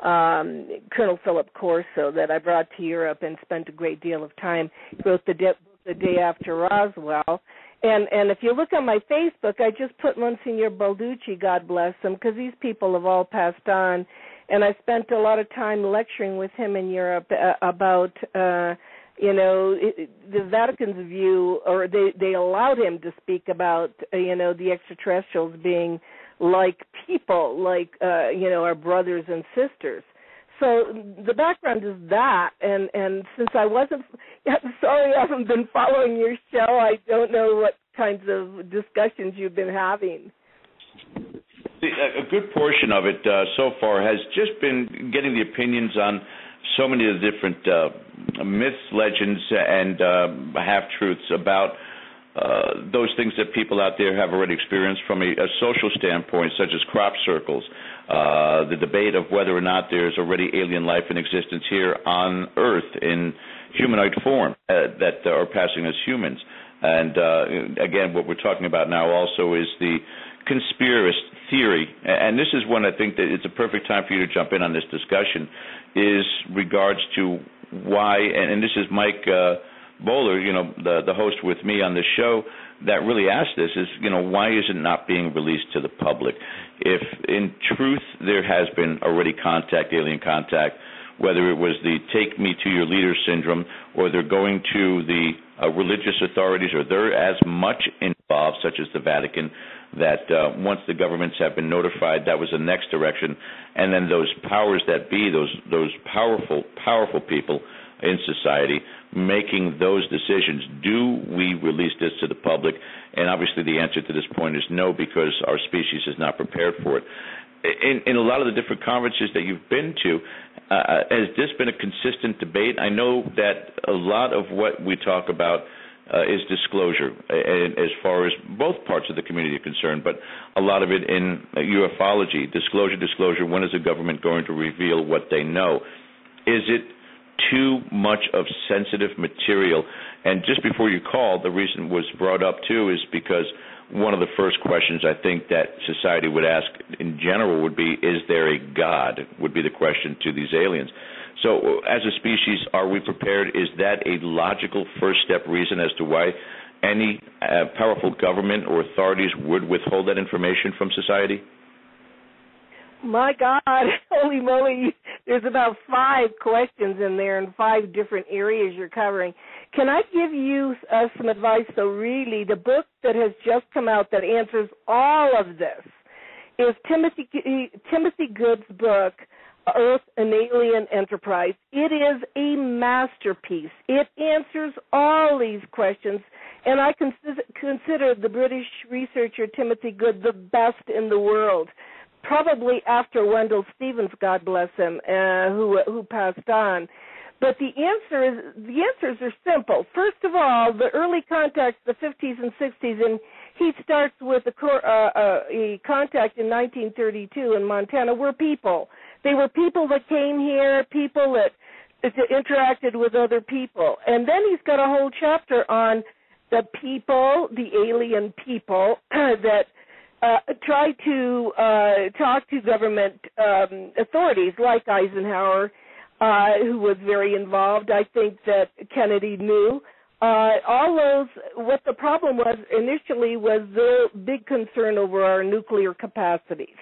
um Colonel Philip Corso that I brought to Europe and spent a great deal of time he wrote the, de- the day after Roswell and and if you look on my Facebook I just put Monsignor Balducci God bless him because these people have all passed on and I spent a lot of time lecturing with him in Europe uh, about uh you know it, the Vatican's view, or they they allowed him to speak about uh, you know the extraterrestrials being like people, like uh, you know our brothers and sisters. So the background is that, and and since I wasn't, I'm sorry I haven't been following your show. I don't know what kinds of discussions you've been having. A good portion of it uh, so far has just been getting the opinions on so many of the different uh, myths, legends, and uh, half truths about uh, those things that people out there have already experienced from a, a social standpoint, such as crop circles, uh, the debate of whether or not there's already alien life in existence here on Earth in humanoid form uh, that are passing as humans. And uh, again, what we're talking about now also is the conspiracist theory, and this is one I think that it's a perfect time for you to jump in on this discussion, is regards to why, and, and this is Mike uh, Bowler, you know, the the host with me on the show, that really asked this is, you know, why is it not being released to the public? If in truth there has been already contact, alien contact, whether it was the take me to your leader syndrome or they're going to the uh, religious authorities or they're as much involved, such as the Vatican, that uh, once the governments have been notified, that was the next direction, and then those powers that be, those those powerful powerful people in society, making those decisions. Do we release this to the public? And obviously, the answer to this point is no, because our species is not prepared for it. In, in a lot of the different conferences that you've been to, uh, has this been a consistent debate? I know that a lot of what we talk about uh, is disclosure as far as both parts of the community are concerned, but a lot of it in ufology. Disclosure, disclosure. When is the government going to reveal what they know? Is it too much of sensitive material? And just before you called, the reason was brought up too is because one of the first questions I think that society would ask in general would be, is there a God? Would be the question to these aliens. So, as a species, are we prepared? Is that a logical first step reason as to why any uh, powerful government or authorities would withhold that information from society? My God, holy moly! There's about five questions in there and five different areas you're covering. Can I give you uh, some advice? So, really, the book that has just come out that answers all of this is Timothy Timothy Good's book Earth an Alien Enterprise. It is a masterpiece. It answers all these questions, and I consider the British researcher Timothy Good the best in the world. Probably after Wendelle Stevens, God bless him, uh, who who passed on. But the answer is the answers are simple. First of all, the early contacts, the 50s and 60s, and he starts with a, uh, uh, a contact in 1932 in Montana, were people they were people that came here, people that, that interacted with other people. And then he's got a whole chapter on the people, the alien people that uh, try to uh, talk to government um, authorities like Eisenhower, uh, who was very involved. I think that Kennedy knew. Uh, all those, what the problem was initially was their big concern over our nuclear capacities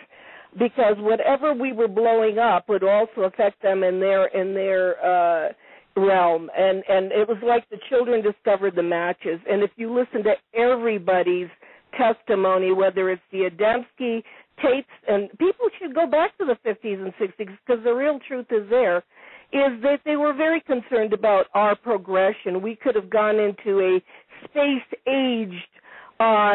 because whatever we were blowing up would also affect them in their in their uh realm and and it was like the children discovered the matches and if you listen to everybody's testimony whether it's the Adamski tapes and people should go back to the 50s and 60s because the real truth is there is that they were very concerned about our progression. We could have gone into a space aged uh,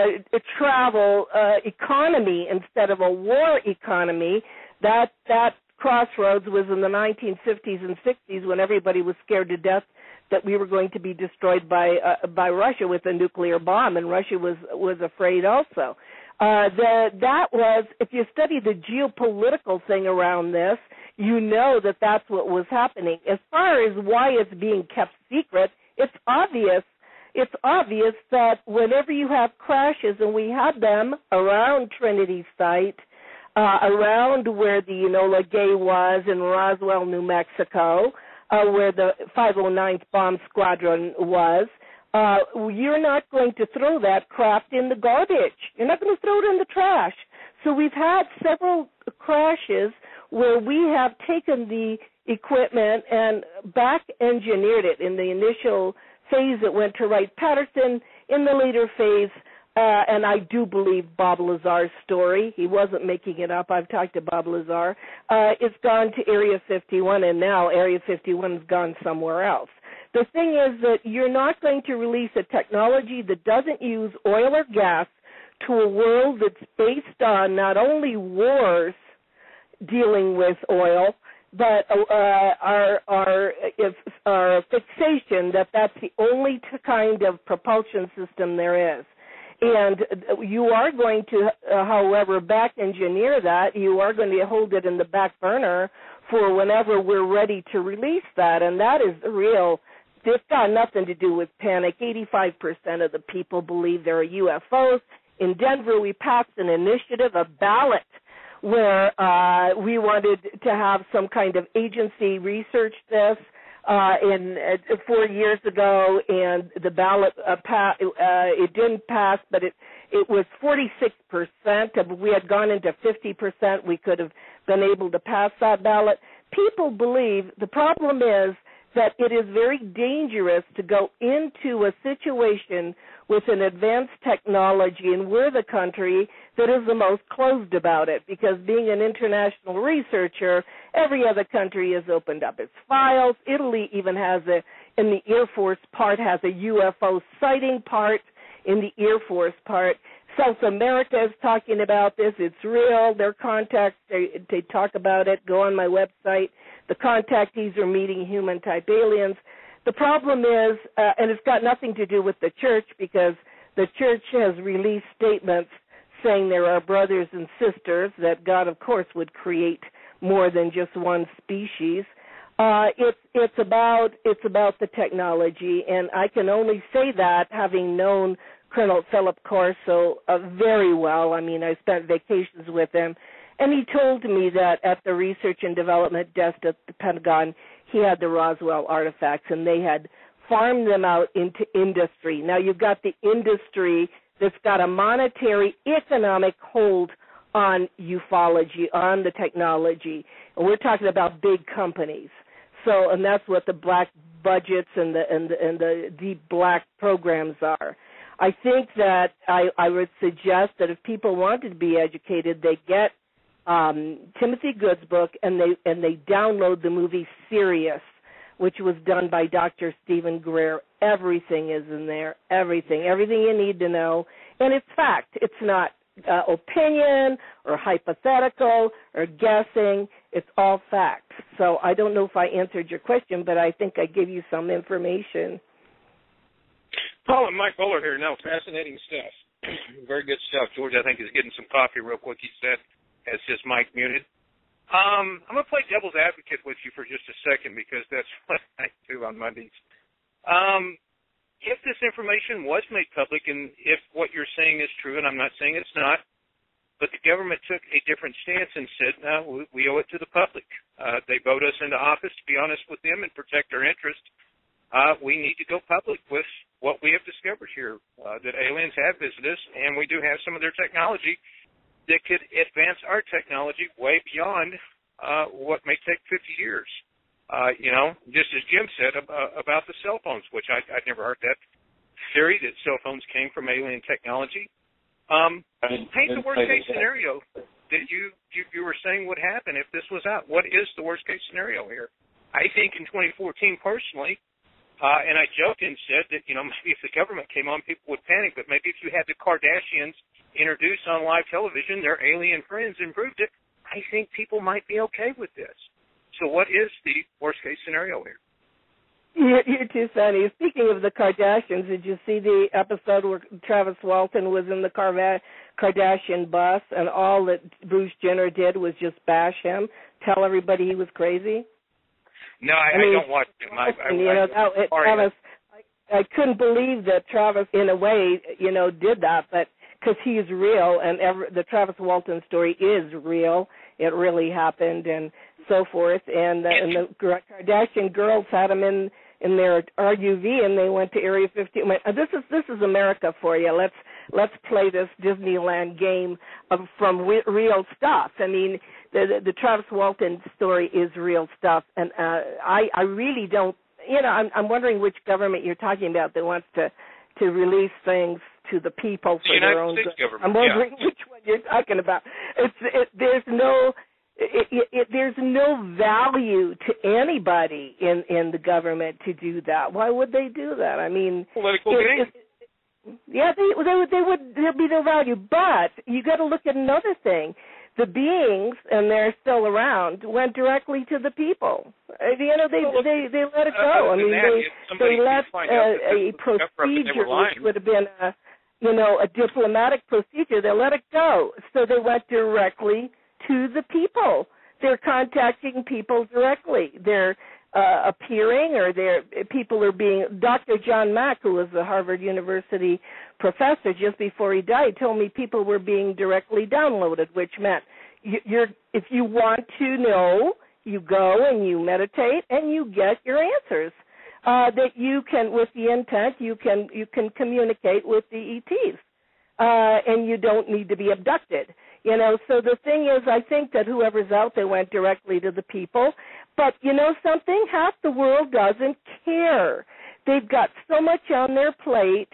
travel uh, economy instead of a war economy. That that crossroads was in the 1950s and 60s when everybody was scared to death that we were going to be destroyed by uh, by Russia with a nuclear bomb, and Russia was was afraid also. Uh, the, that was, if you study the geopolitical thing around this, you know that that's what was happening. As far as why it's being kept secret, it's obvious. It's obvious that whenever you have crashes, and we had them around Trinity site, uh, around where the Enola Gay was in Roswell, New Mexico, uh, where the 509th Bomb Squadron was, uh, you're not going to throw that craft in the garbage. You're not going to throw it in the trash. So we've had several crashes where we have taken the equipment and back engineered it in the initial phase it went to Wright Patterson. In the later phase, uh, and I do believe Bob Lazar's story. He wasn't making it up. I've talked to Bob Lazar. Uh, it's gone to Area 51, and now Area 51 has gone somewhere else. The thing is that you're not going to release a technology that doesn't use oil or gas to a world that's based on not only wars dealing with oil, but uh, our our if our fixation that that's the only kind of propulsion system there is and you are going to, uh, however, back engineer that. You are going to hold it in the back burner for whenever we're ready to release that, and that is real. It's got nothing to do with panic. 85% of the people believe there are UFOs. In Denver, we passed an initiative, a ballot, where uh, we wanted to have some kind of agency research this uh, in uh, four years ago, and the ballot uh, pa- uh, it didn't pass, but it it was 46 percent. If we had gone into 50 percent, we could have been able to pass that ballot. People believe the problem is that it is very dangerous to go into a situation with an advanced technology, and we're the country that is the most closed about it because being an international researcher, every other country has opened up its files. Italy even has a, in the Air Force part, has a UFO sighting part in the Air Force part. South America is talking about this. It's real. Their contacts, they, they talk about it. Go on my website. The contactees are meeting human type aliens. The problem is, uh, and it's got nothing to do with the church because the church has released statements saying there are brothers and sisters that God, of course, would create more than just one species. Uh, it's it's about it's about the technology, and I can only say that having known Colonel Philip Corso uh, very well. I mean, I spent vacations with him, and he told me that at the research and development desk at the Pentagon, he had the Roswell artifacts, and they had farmed them out into industry. Now you've got the industry that's got a monetary economic hold on ufology, on the technology. And we're talking about big companies. So, and that's what the black budgets and the and the, and the deep black programs are. I think that I, I would suggest that if people wanted to be educated, they get um, Timothy Good's book and they and they download the movie Sirius, which was done by Dr. Stephen Greer. Everything is in there. Everything, everything you need to know, and it's fact. It's not uh, opinion or hypothetical or guessing. It's all fact. So I don't know if I answered your question, but I think I gave you some information. Paul and Mike Fuller here. now. fascinating stuff. Very good stuff. George, I think, is getting some coffee real quick. He said, as his mic muted. Um, I'm going to play devil's advocate with you for just a second because that's what I do on Mondays. Um, if this information was made public and if what you're saying is true, and I'm not saying it's not, but the government took a different stance and said, no, we, we owe it to the public. Uh, they vote us into office to be honest with them and protect our interest. Uh, we need to go public with what we have discovered here, uh, that aliens have visited us, and we do have some of their technology that could advance our technology way beyond uh, what may take 50 years. Uh, you know, just as Jim said about, about the cell phones, which I, I'd never heard that theory that cell phones came from alien technology. Um, paint the worst case scenario that you, you you were saying would happen if this was out. What is the worst case scenario here? I think in 2014, personally, uh, and I joked and said that you know maybe if the government came on, people would panic, but maybe if you had the Kardashians introduced on live television, their alien friends, and proved it, I think people might be okay with this. So, what is the worst case scenario here? You're, you're too funny. Speaking of the Kardashians, did you see the episode where Travis Walton was in the Carva- Kardashian bus and all that Bruce Jenner did was just bash him, tell everybody he was crazy? No, I, I, mean, I don't watch him. I, I, you know, I, that, it, Travis, I, I couldn't believe that Travis, in a way, you know, did that, but because he's real, and every, the Travis Walton story is real. It really happened, and so forth. And, uh, and the Kardashian girls had him in in their RUV, and they went to Area 50. Uh, this is this is America for you. Let's let's play this Disneyland game of, from re- real stuff. I mean, the, the the Travis Walton story is real stuff, and uh, I I really don't. You know, I'm I'm wondering which government you're talking about that wants to to release things to the people for the their own States good. Government, I'm wondering yeah. which one you're talking about. It's it, there's no it, it, it, there's no value to anybody in in the government to do that. Why would they do that? I mean, political it, gain. yeah, they they would they would there'd be no value. But you got to look at another thing. The beings, and they're still around, went directly to the people. You know, they Well, they they let it go. I mean, they they let could find out uh, a a cover-up and they were procedure, which would have been a you know a diplomatic procedure. They let it go, so they went directly to the people. They're contacting people directly. They're uh, appearing, or they're people are being. Dr. John Mack, who was a Harvard University professor just before he died, told me people were being directly downloaded, which meant you, you're if you want to know, you go and you meditate and you get your answers. Uh, that you can, with the intent, you can you can communicate with the ETs, uh, and you don't need to be abducted. You know, so the thing is, I think that whoever's out there went directly to the people. But you know something? Half the world doesn't care. They've got so much on their plate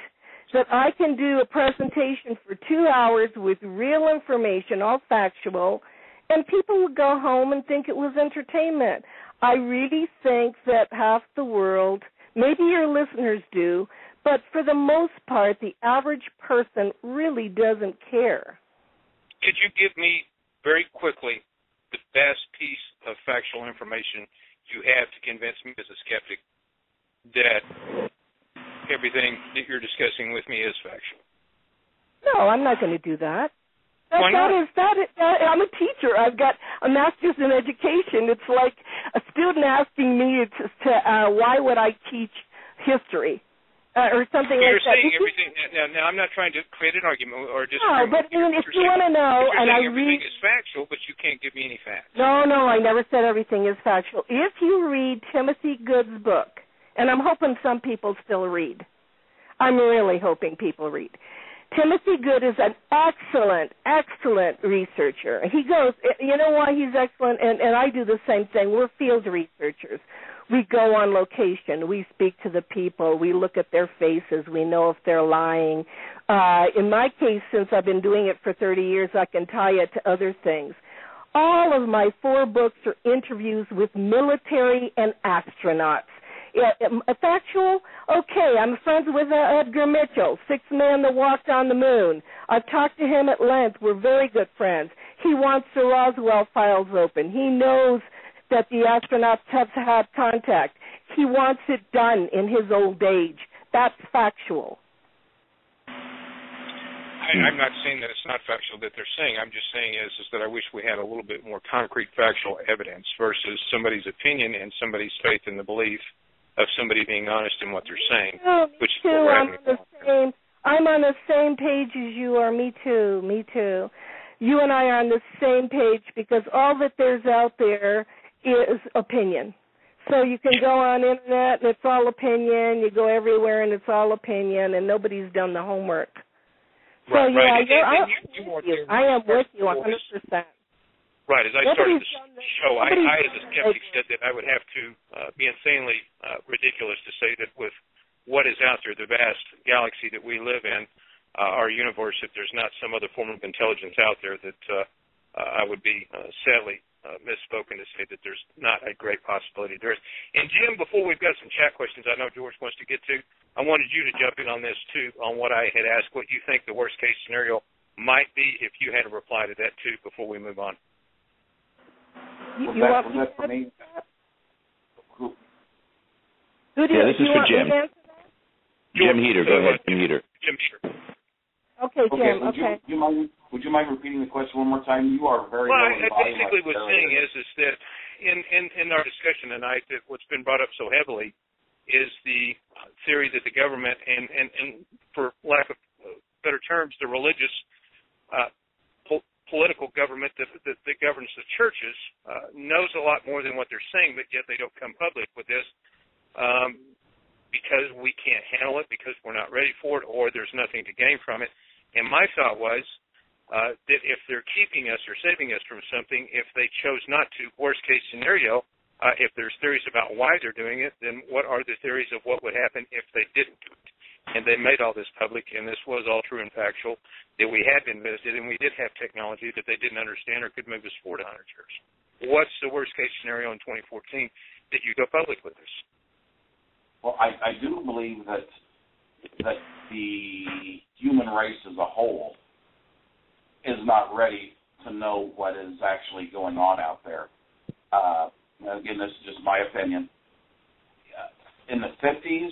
that I can do a presentation for two hours with real information, all factual, and people would go home and think it was entertainment. I really think that half the world, maybe your listeners do, but for the most part, the average person really doesn't care. Could you give me very quickly the best piece of factual information you have to convince me as a skeptic that everything that you're discussing with me is factual? No, I'm not going to do that. That, Why that is that, is, that. I'm a teacher. I've got a master's in education. It's like a student asking me to, to uh, why would I teach history uh, or something You're like that. saying If you- everything. Now, now, I'm not trying to create an argument or just. No, but I mean, if you want to know, you're and I saying everything read. is factual, but you can't give me any facts. No, no, I never said everything is factual. If you read Timothy Good's book, and I'm hoping some people still read, I'm really hoping people read. Timothy Good is an excellent, excellent researcher. He goes, you know why he's excellent, and, and I do the same thing. We're field researchers. We go on location. We speak to the people. We look at their faces. We know if they're lying. Uh, in my case, since I've been doing it for 30 years, I can tie it to other things. All of my four books are interviews with military and astronauts. Um, factual? Okay, I'm friends with uh, Edgar Mitchell, sixth man that walked on the moon. I've talked to him at length. We're very good friends. He wants the Roswell files open. He knows that the astronauts have had contact. He wants it done in his old age. That's factual. I, I'm not saying that it's not factual that they're saying. I'm just saying is is that I wish we had a little bit more concrete factual evidence versus somebody's opinion and somebody's faith in the belief of somebody being honest in what they're saying. No, me Which is what we're I'm on the same. I'm on the same page as you are. Me too. Me too. You and I are on the same page because all that there's out there is opinion. So you can go on internet and it's all opinion. You go everywhere and it's all opinion, and nobody's done the homework. So Right, yeah, right. And- you're, and I'm you- you. I am with you 100 percent. Right. As I Nobody's started this the- show, I, I, as a skeptic, said that I would have to uh, be insanely uh, ridiculous to say that with what is out there, the vast galaxy that we live in, uh, our universe, if there's not some other form of intelligence out there, that uh, uh, I would be uh, sadly uh, misspoken to say that there's not a great possibility there is. And Jim, before we've got some chat questions, I know George wants to get to. I wanted you to jump in on this too, on what I had asked, what you think the worst case scenario might be if you had a reply to that too before we move on. You, Was you that, want was me that for me? Who, Who do Yeah, you, this do is you for Jim. Jim Heater, go ahead, Jim Heater. Jim Peter. Okay, okay, Jim. would Okay. you, you mind would you mind repeating the question one more time? You are very Well, well I, I basically like was saying is. is is that in, in in our discussion tonight that what's been brought up so heavily is the theory that the government and and and for lack of better terms the religious uh, po- political government that, that that governs the churches uh, knows a lot more than what they're saying, but yet they don't come public with this. Um, because we can't handle it, because we're not ready for it, or there's nothing to gain from it. And my thought was uh, that if they're keeping us or saving us from something, if they chose not to, worst case scenario, uh, if there's theories about why they're doing it, then what are the theories of what would happen if they didn't do it? And they made all this public, and this was all true and factual, that we had been visited and we did have technology that they didn't understand or could move us forward 100 years. What's the worst case scenario in 2014 that you go public with us? Well, I, I do believe that that the human race as a whole is not ready to know what is actually going on out there. Uh, again, this is just my opinion. In the 50s,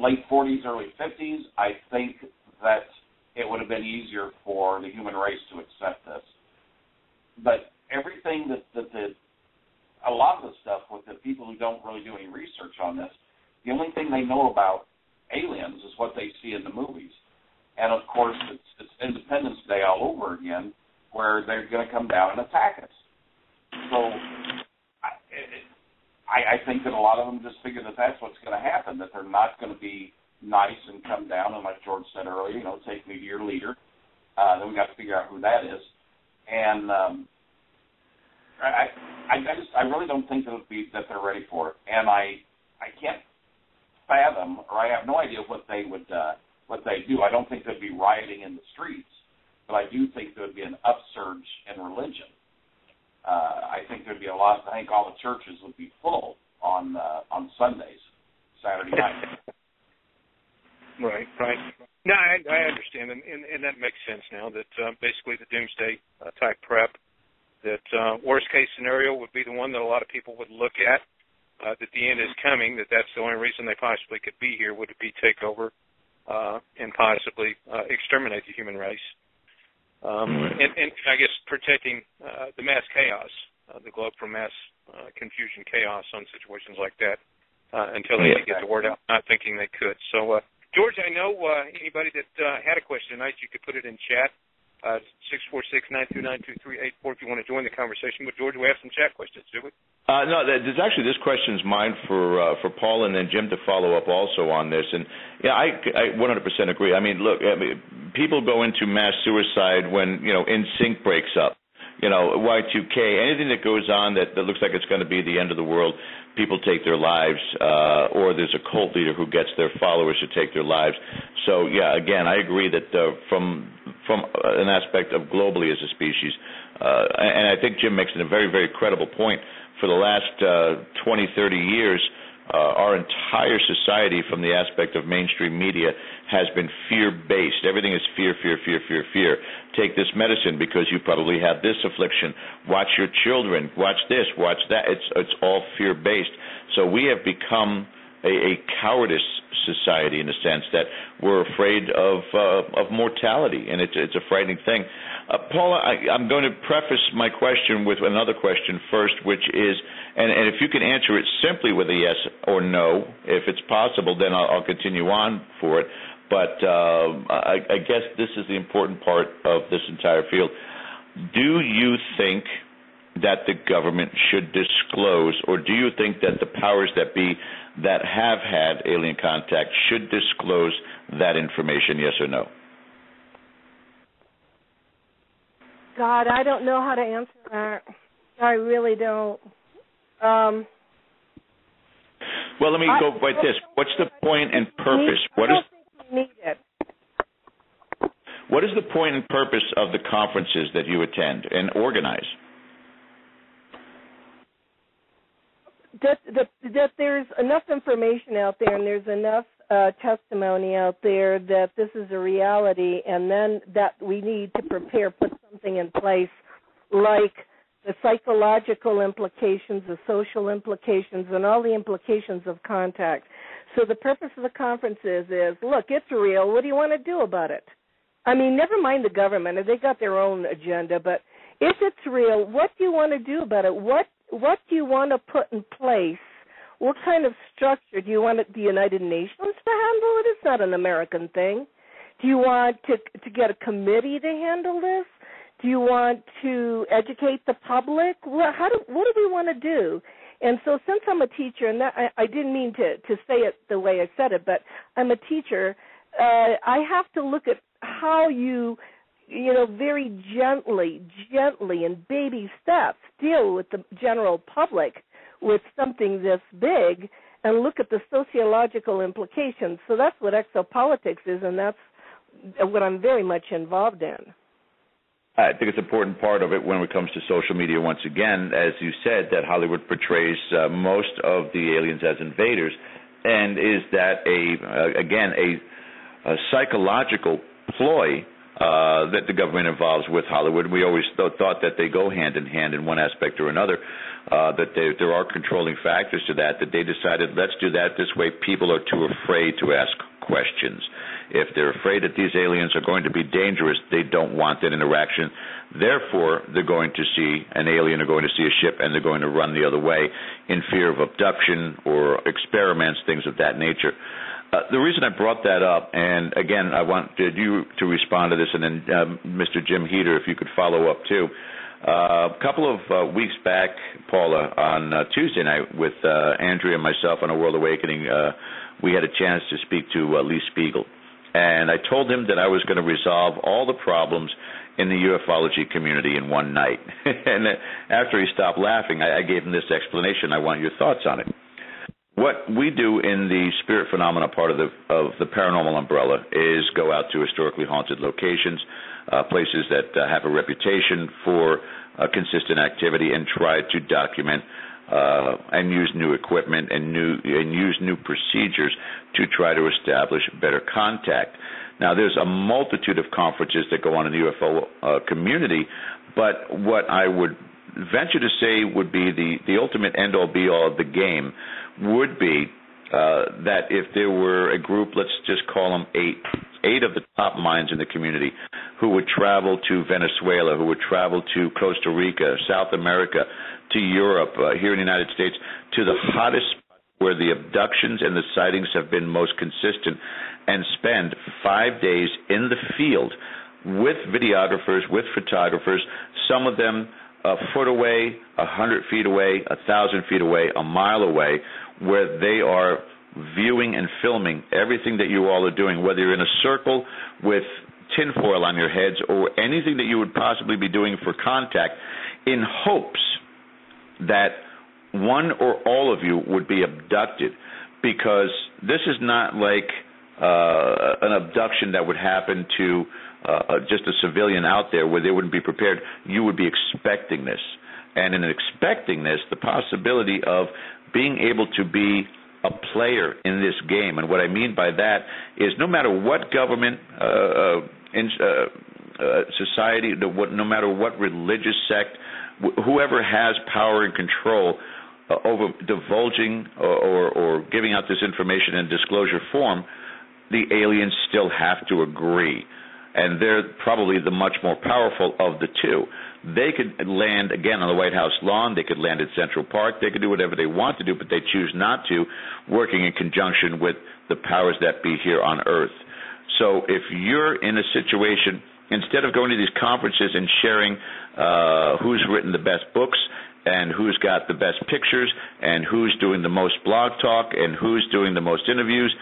late 40s, early 50s, I think that it would have been easier for the human race to accept this. But everything that, that the a lot of the stuff with the people who don't really do any research on this, the only thing they know about aliens is what they see in the movies. And of course, it's, it's Independence Day all over again, where they're going to come down and attack us. So I, I think that a lot of them just figure that that's what's going to happen, that they're not going to be nice and come down and, like George said earlier, you know, take me to your leader. Uh, then we got to figure out who that is. And um, I, I, I just, I really don't think that be that they're ready for it, and I, I can't fathom, or I have no idea what they would, uh, what they do. I don't think they'd be rioting in the streets, but I do think there would be an upsurge in religion. Uh, I think there'd be a lot. I think all the churches would be full on uh, on Sundays, Saturday night. Right, right. No, I, I understand, and, and, and that makes sense now. That uh, basically the doomsday uh, type prep, that uh, worst case scenario would be the one that a lot of people would look at. Uh, that the end is coming. That that's the only reason they possibly could be here would it be take over uh, and possibly uh, exterminate the human race. Um, and, and I guess protecting uh, the mass chaos, uh, the globe from mass uh, confusion, chaos on situations like that uh, until they Yeah. get the word out. Not thinking they could. So. Uh, George, I know uh, anybody that uh, had a question tonight, you could put it in chat. Uh, Six four six nine two nine two three eight four. If you want to join the conversation, but George, we have some chat questions, do we? Uh, no, there's actually this question's mine for uh, for Paul and then Jim to follow up also on this. And yeah, I, I 100% agree. I mean, look, I mean, people go into mass suicide when you know NSYNC breaks up. You know, Y2K, anything that goes on that, that looks like it's going to be the end of the world, people take their lives, uh, or there's a cult leader who gets their followers to take their lives. So yeah, again, I agree that uh, from from an aspect of globally as a species, uh, and I think Jim makes a very very credible point. For the last uh, 20, 30 years, uh, our entire society, from the aspect of mainstream media, has been fear-based. Everything is fear, fear, fear, fear, fear. Take this medicine because you probably have this affliction. Watch your children. Watch this. Watch that. It's it's all fear-based. So we have become a, a cowardice society in a sense that we're afraid of uh, of mortality, and it's it's a frightening thing. Uh, Paola, I, I'm going to preface my question with another question first, which is, and, and if you can answer it simply with a yes or no, if it's possible, then I'll, I'll continue on for it. But uh, I, I guess this is the important part of this entire field. Do you think that the government should disclose, or do you think that the powers that be that have had alien contact should disclose that information, yes or no? God, I don't know how to answer that. I really don't. Um, well, let me I, go by this. What's the point and purpose? What is What is the point and purpose of the conferences that you attend and organize? That, that, that there's enough information out there and there's enough uh, testimony out there that this is a reality, and then that we need to prepare, put something in place like the psychological implications, the social implications, and all the implications of contact. So the purpose of the conference is, is look, it's real. What do you want to do about it? I mean, never mind the government; they got their own agenda. But if it's real, what do you want to do about it? What what do you want to put in place? What kind of structure do you want the United Nations to handle it? It's not an American thing. Do you want to to get a committee to handle this? Do you want to educate the public? What, how do, what do we want to do? And so, since I'm a teacher, and that, I, I didn't mean to to say it the way I said it, but I'm a teacher. Uh, I have to look at how you, you know, very gently, gently, in baby steps, deal with the general public with something this big, and look at the sociological implications. So that's what exopolitics is, and that's what I'm very much involved in. I think it's an important part of it when it comes to social media. Once again, as you said, that Hollywood portrays uh, most of the aliens as invaders, and is that a uh, again a, a psychological ploy uh, that the government involves with Hollywood. We always th- thought that they go hand in hand in one aspect or another. Uh, that they, there are controlling factors to that. That they decided let's do that this way. People are too afraid to ask questions. If they're afraid that these aliens are going to be dangerous, they don't want that interaction. Therefore, they're going to see an alien or going to see a ship and they're going to run the other way in fear of abduction or experiments, things of that nature. Uh, the reason I brought that up, and again, I wanted you to respond to this, and then uh, Mr. Jim Heater, if you could follow up too. A couple of uh, weeks back, Paola, on uh, Tuesday night with uh, Andrea and myself on A World Awakening, uh, we had a chance to speak to uh, Lee Spiegel and I told him that I was going to resolve all the problems in the ufology community in one night. and after he stopped laughing, I, I gave him this explanation. I want your thoughts on it. What we do in the spirit phenomena part of the of the paranormal umbrella is go out to historically haunted locations, uh, places that uh, have a reputation for uh, consistent activity, and try to document uh, and use new equipment and new and use new procedures to try to establish better contact. Now, there's a multitude of conferences that go on in the UFO uh, community, but what I would venture to say would be the the ultimate end all be all of the game would be uh, that if there were a group, let's just call them eight, eight of the top minds in the community, who would travel to Venezuela, who would travel to Costa Rica, South America, to Europe, uh, here in the United States, to the hottest spot where the abductions and the sightings have been most consistent, and spend five days in the field with videographers, with photographers, some of them a foot away, a hundred feet away, a thousand feet away, a mile away, where they are viewing and filming everything that you all are doing, whether you're in a circle with tinfoil on your heads or anything that you would possibly be doing for contact, in hopes that one or all of you would be abducted because this is not like uh, an abduction that would happen to uh, just a civilian out there where they wouldn't be prepared. You would be expecting this. And in expecting this, the possibility of being able to be a player in this game. And what I mean by that is no matter what government, uh, uh in, uh, uh, society, no matter what religious sect, whoever has power and control uh, over divulging or, or, or giving out this information in disclosure form, the aliens still have to agree. And they're probably the much more powerful of the two. They could land again on the White House lawn. They could land at Central Park. They could do whatever they want to do, but they choose not to, working in conjunction with the powers that be here on Earth. So if you're in a situation instead of going to these conferences and sharing uh, who's written the best books and who's got the best pictures and who's doing the most blog talk and who's doing the most interviews,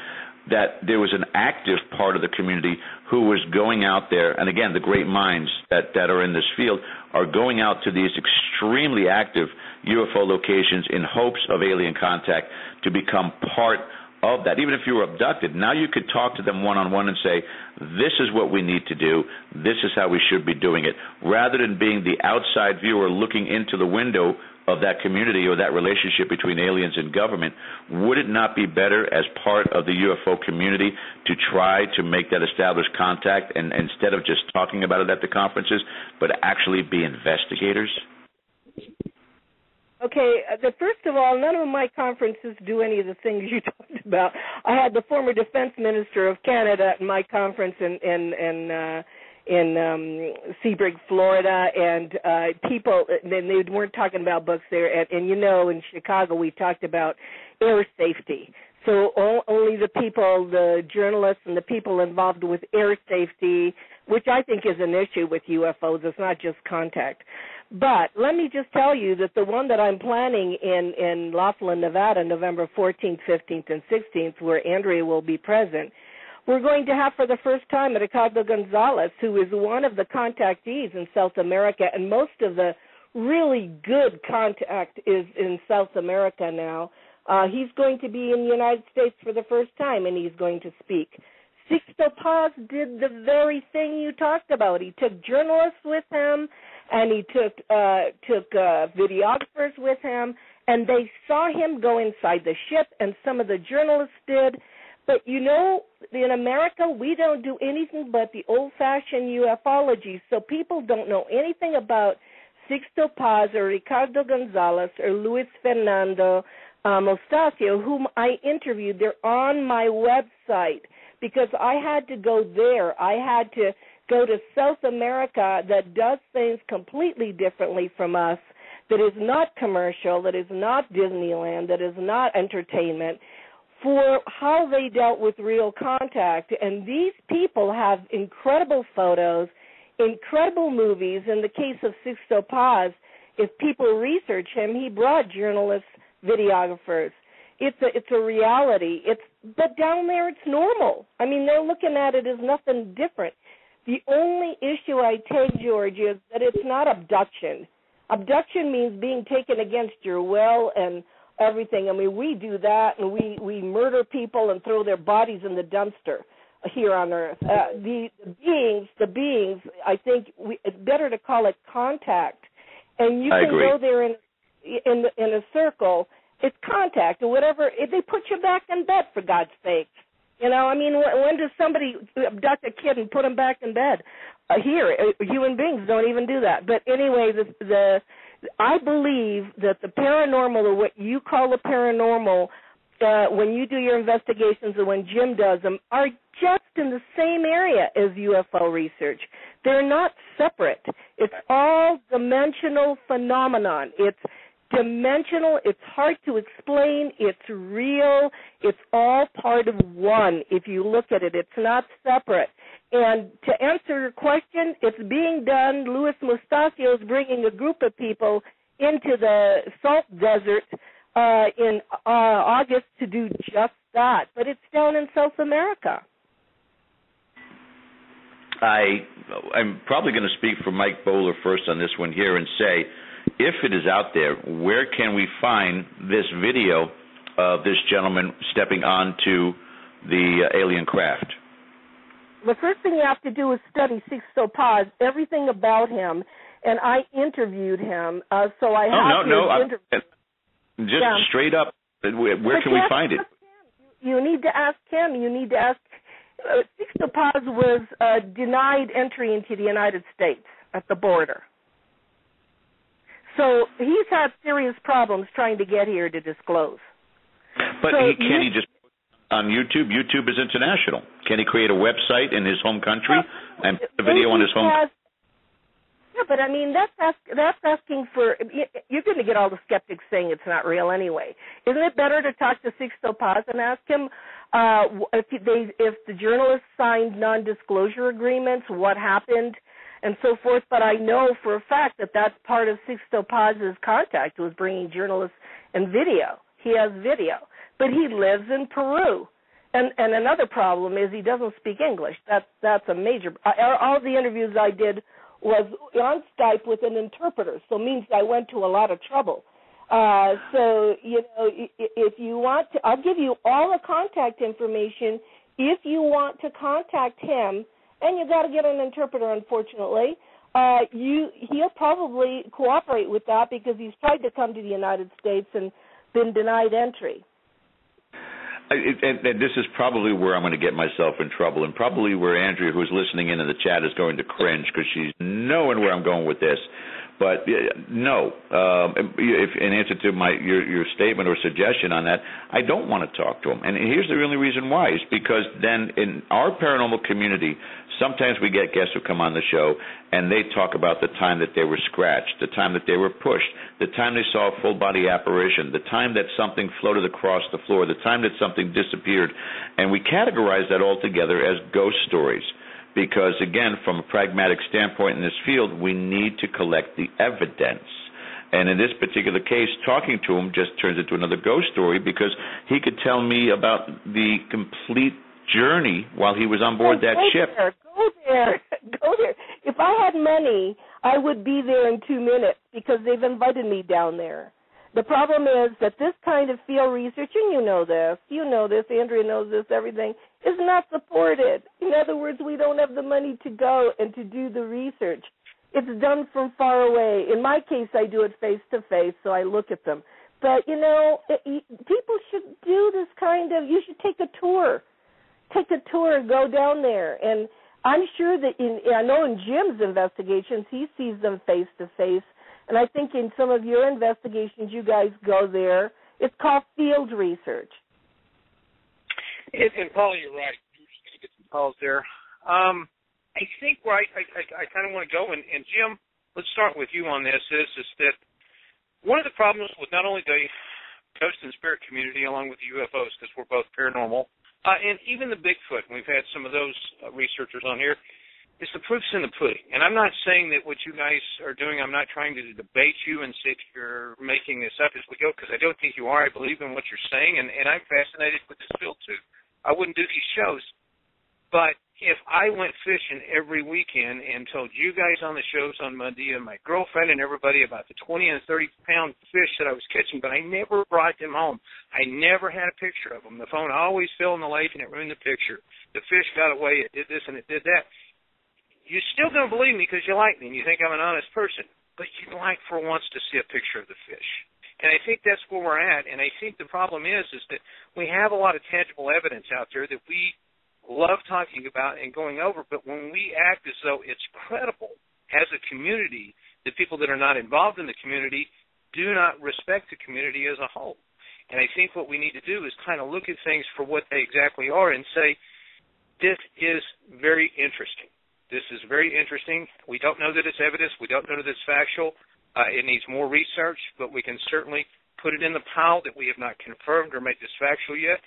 that there was an active part of the community who was going out there, and again, the great minds that, that are in this field are going out to these extremely active UFO locations in hopes of alien contact to become part of that. Even if you were abducted, now you could talk to them one on one and say, This is what we need to do. This is how we should be doing it. Rather than being the outside viewer looking into the window of that community or that relationship between aliens and government, would it not be better as part of the UFO community to try to make that established contact and instead of just talking about it at the conferences, but actually be investigators? Okay, uh, the first of all, none of my conferences do any of the things you talked about. I had the former defense minister of Canada at my conference in in in uh in um Seabrick, Florida, and uh people and they weren't talking about books there and, and you know in Chicago we talked about air safety. So all, only the people, the journalists and the people involved with air safety, which I think is an issue with UFOs, it's not just contact. But let me just tell you that the one that I'm planning in in Laughlin, Nevada, November 14th, 15th, and 16th, where Andrea will be present, we're going to have for the first time Ricardo Gonzalez, who is one of the contactees in South America, and most of the really good contact is in South America now. Uh, he's going to be in the United States for the first time, and he's going to speak. Sixto Paz did the very thing you talked about. He took journalists with him, and he took uh, took uh, videographers with him, and they saw him go inside the ship, and some of the journalists did. But you know, in America, we don't do anything but the old-fashioned ufology, so people don't know anything about Sixto Paz or Ricardo Gonzalez or Luis Fernando um, Mostajo, whom I interviewed. They're on my website because I had to go there. I had to go to South America that does things completely differently from us, that is not commercial, that is not Disneyland, that is not entertainment, for how they dealt with real contact. And these people have incredible photos, incredible movies. In the case of Sixto Paz, if people research him, he brought journalists, videographers. It's a it's a reality. It's but down there it's normal. I mean they're looking at it as nothing different. The only issue I take, George, is that it's not abduction. Abduction means being taken against your will and everything. I mean, we do that, and we we murder people and throw their bodies in the dumpster here on Earth. Uh, the, the beings, the beings, I think we, it's better to call it contact. And you I can agree. go there in in in a circle. It's contact or whatever. If they put you back in bed, for God's sake. You know, I mean, when, when does somebody abduct a kid and put him back in bed? Uh, here, uh, human beings don't even do that. But anyway, the the I believe that the paranormal, or what you call the paranormal, uh, when you do your investigations and when Jim does them, are just in the same area as UFO research. They're not separate. It's all dimensional phenomenon. It's dimensional. It's hard to explain. It's real. It's all part of one. If you look at it, it's not separate. And to answer your question, it's being done. Luis Mostajo is bringing a group of people into the salt desert uh, in uh, August to do just that. But it's down in South America. I I'm probably going to speak for Mike Bowler first on this one here and say, if it is out there, where can we find this video of this gentleman stepping onto the uh, alien craft? The first thing you have to do is study Sixto Paz, everything about him, and I interviewed him. Uh, so I Oh have no, no, his I, just Yeah. straight up. Where, where can we find it? him. You need to ask him. You need to ask. Uh, Sixto Paz was uh, denied entry into the United States at the border. So he's had serious problems trying to get here to disclose. But So he, can he just on YouTube? YouTube is international. Can he create a website in his home country and put a video on his home? Has- yeah, but I mean that's ask, that's asking for. You're going to get all the skeptics saying it's not real anyway. Isn't it better to talk to Sixto Paz and ask him uh, if they if the journalists signed non-disclosure agreements, what happened, and so forth? But I know for a fact that that's part of Sixto Paz's contact was bringing journalists and video. He has video, but he lives in Peru. And and another problem is he doesn't speak English. That's that's a major. I, all the interviews I did was on Skype with an interpreter, so means I went to a lot of trouble. Uh, so you know, if you want to, I'll give you all the contact information. If you want to contact him, and you got to get an interpreter, unfortunately. uh, you he'll probably cooperate with that because he's tried to come to the United States and been denied entry. And, and this is probably where I'm going to get myself in trouble, and probably where Andrea, who's listening in in the chat, is going to cringe because she's knowing where I'm going with this. But no, um, if in answer to my your your statement or suggestion on that, I don't want to talk to them. And here's the only reason why. Is because then in our paranormal community, sometimes we get guests who come on the show and they talk about the time that they were scratched, the time that they were pushed, the time they saw a full body apparition, the time that something floated across the floor, the time that something disappeared, and we categorize that all together as ghost stories because again from a pragmatic standpoint in this field we need to collect the evidence. And in this particular case talking to him just turns into another ghost story because he could tell me about the complete journey while he was on board go, that go ship. there, go there. Go there. If i had money i would be there in 2 minutes because they've invited me down there the problem is that this kind of field research, and you know this, you know this, Andrea knows this, everything, is not supported. In other words, we don't have the money to go and to do the research. It's done from far away. In my case, I do it face to face, so I look at them. But, you know, it, people should do this kind of, you should take a tour. Take a tour, go down there. And I'm sure that in, I know in Jim's investigations, he sees them face to face and I think in some of your investigations, you guys go there. It's called field research. And, and Paul, you're right. You're just going to get some calls there. Um, I think where I, I, I, kind of want to go, and, and Jim, let's start with you on this, is, is that one of the problems with not only the ghost and spirit community along with the UFOs, because we're both paranormal, uh, and even the Bigfoot, we've had some of those uh, researchers on here, is the proof's in the pudding. And I'm not saying that what you guys are doing, I'm not trying to debate you and say you're making this up as we go, because I don't think you are. I believe in what you're saying, and, and I'm fascinated with this field too. I wouldn't do these shows. But if I went fishing every weekend and told you guys on the shows on Monday and my girlfriend and everybody about the 20 and 30 pound fish that I was catching, but I never brought them home. I never had a picture of them. The phone always fell in the lake and it ruined the picture. The fish got away. It did this and it did that you're still going to believe me because you like me and you think I'm an honest person, but you'd like for once to see a picture of the fish. And I think that's where we're at. And I think the problem is, is that we have a lot of tangible evidence out there that we love talking about and going over, but when we act as though it's credible as a community, the people that are not involved in the community do not respect the community as a whole. And I think what we need to do is kind of look at things for what they exactly are and say, this is very interesting. This is very interesting. We don't know that it's evidence. We don't know that it's factual. Uh, it needs more research, but we can certainly put it in the pile that we have not confirmed or made this factual yet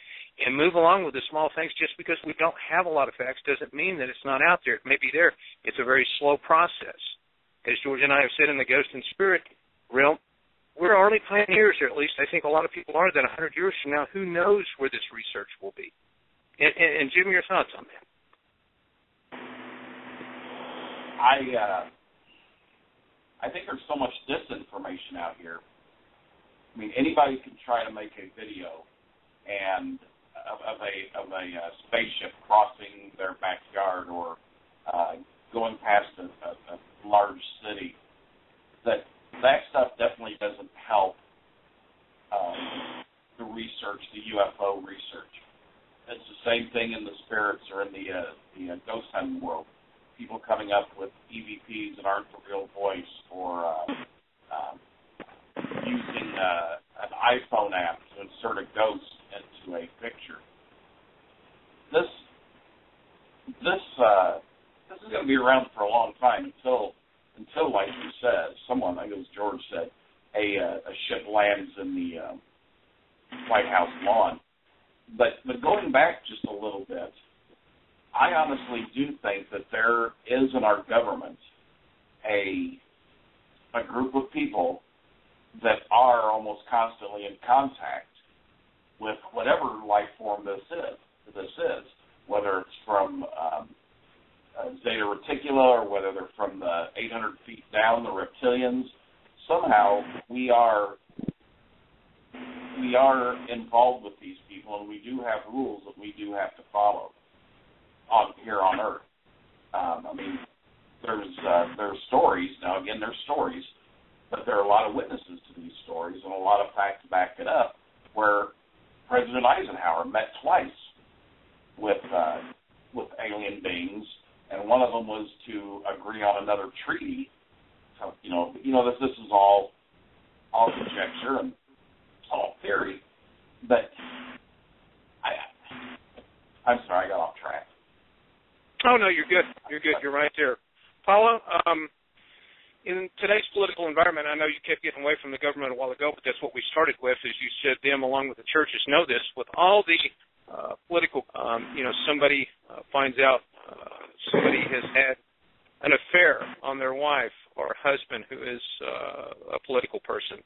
and move along with the small things. Just because we don't have a lot of facts doesn't mean that it's not out there. It may be there. It's a very slow process. As George and I have said in the Ghost and Spirit realm, we're early pioneers, or at least I think a lot of people are, that 100 years from now, who knows where this research will be. And, and, and Jim, your thoughts on that? I uh, I think there's so much disinformation out here. I mean, anybody can try to make a video and of, of a of a uh, spaceship crossing their backyard or uh, going past a, a, a large city. That that stuff definitely doesn't help um, the research, the UFO research. It's the same thing in the spirits or in the uh, the uh, ghost hunting world people coming up with EVPs that aren't the real voice or uh, um, using uh, an iPhone app to insert a ghost into a picture. This this uh, this is going to be around for a long time until until like you said, someone I think it was George said a uh, a ship lands in the uh, White House lawn. But but going back just a little bit, I honestly do think that there is in our government a a group of people that are almost constantly in contact with whatever life form this is. This is whether it's from um, uh, Zeta Reticula or whether they're from the 800 feet down, the reptilians. Somehow we are we are involved with these people, and we do have rules that we do have to follow on here on Earth. Um, I mean, there's uh, there's stories now. Again, there's stories, but there are a lot of witnesses to these stories and a lot of facts to back it up. Where President Eisenhower met twice with uh, with alien beings, and one of them was to agree on another treaty. So, you know, you know this this is all all conjecture and all theory, but I I'm sorry, I got off. Oh no, you're good. You're good. You're right there, Paola. Um, in today's political environment, I know you kept getting away from the government a while ago, but that's what we started with. As you said, them along with the churches know this. With all the uh, political, um, you know, somebody uh, finds out uh, somebody has had an affair on their wife or husband who is uh, a political person.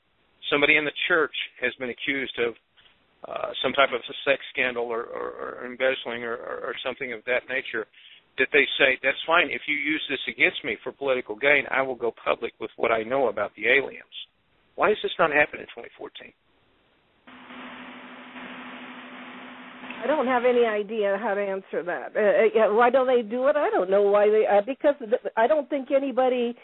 Somebody in the church has been accused of uh, some type of a sex scandal or, or, or embezzling or, or, or something of that nature that they say that's fine if you use this against me for political gain i will go public with what i know about the aliens why is this not happening in 2014 I don't have any idea how to answer that. Uh, uh why don't they do it? I don't know why they. Uh, because I don't think anybody.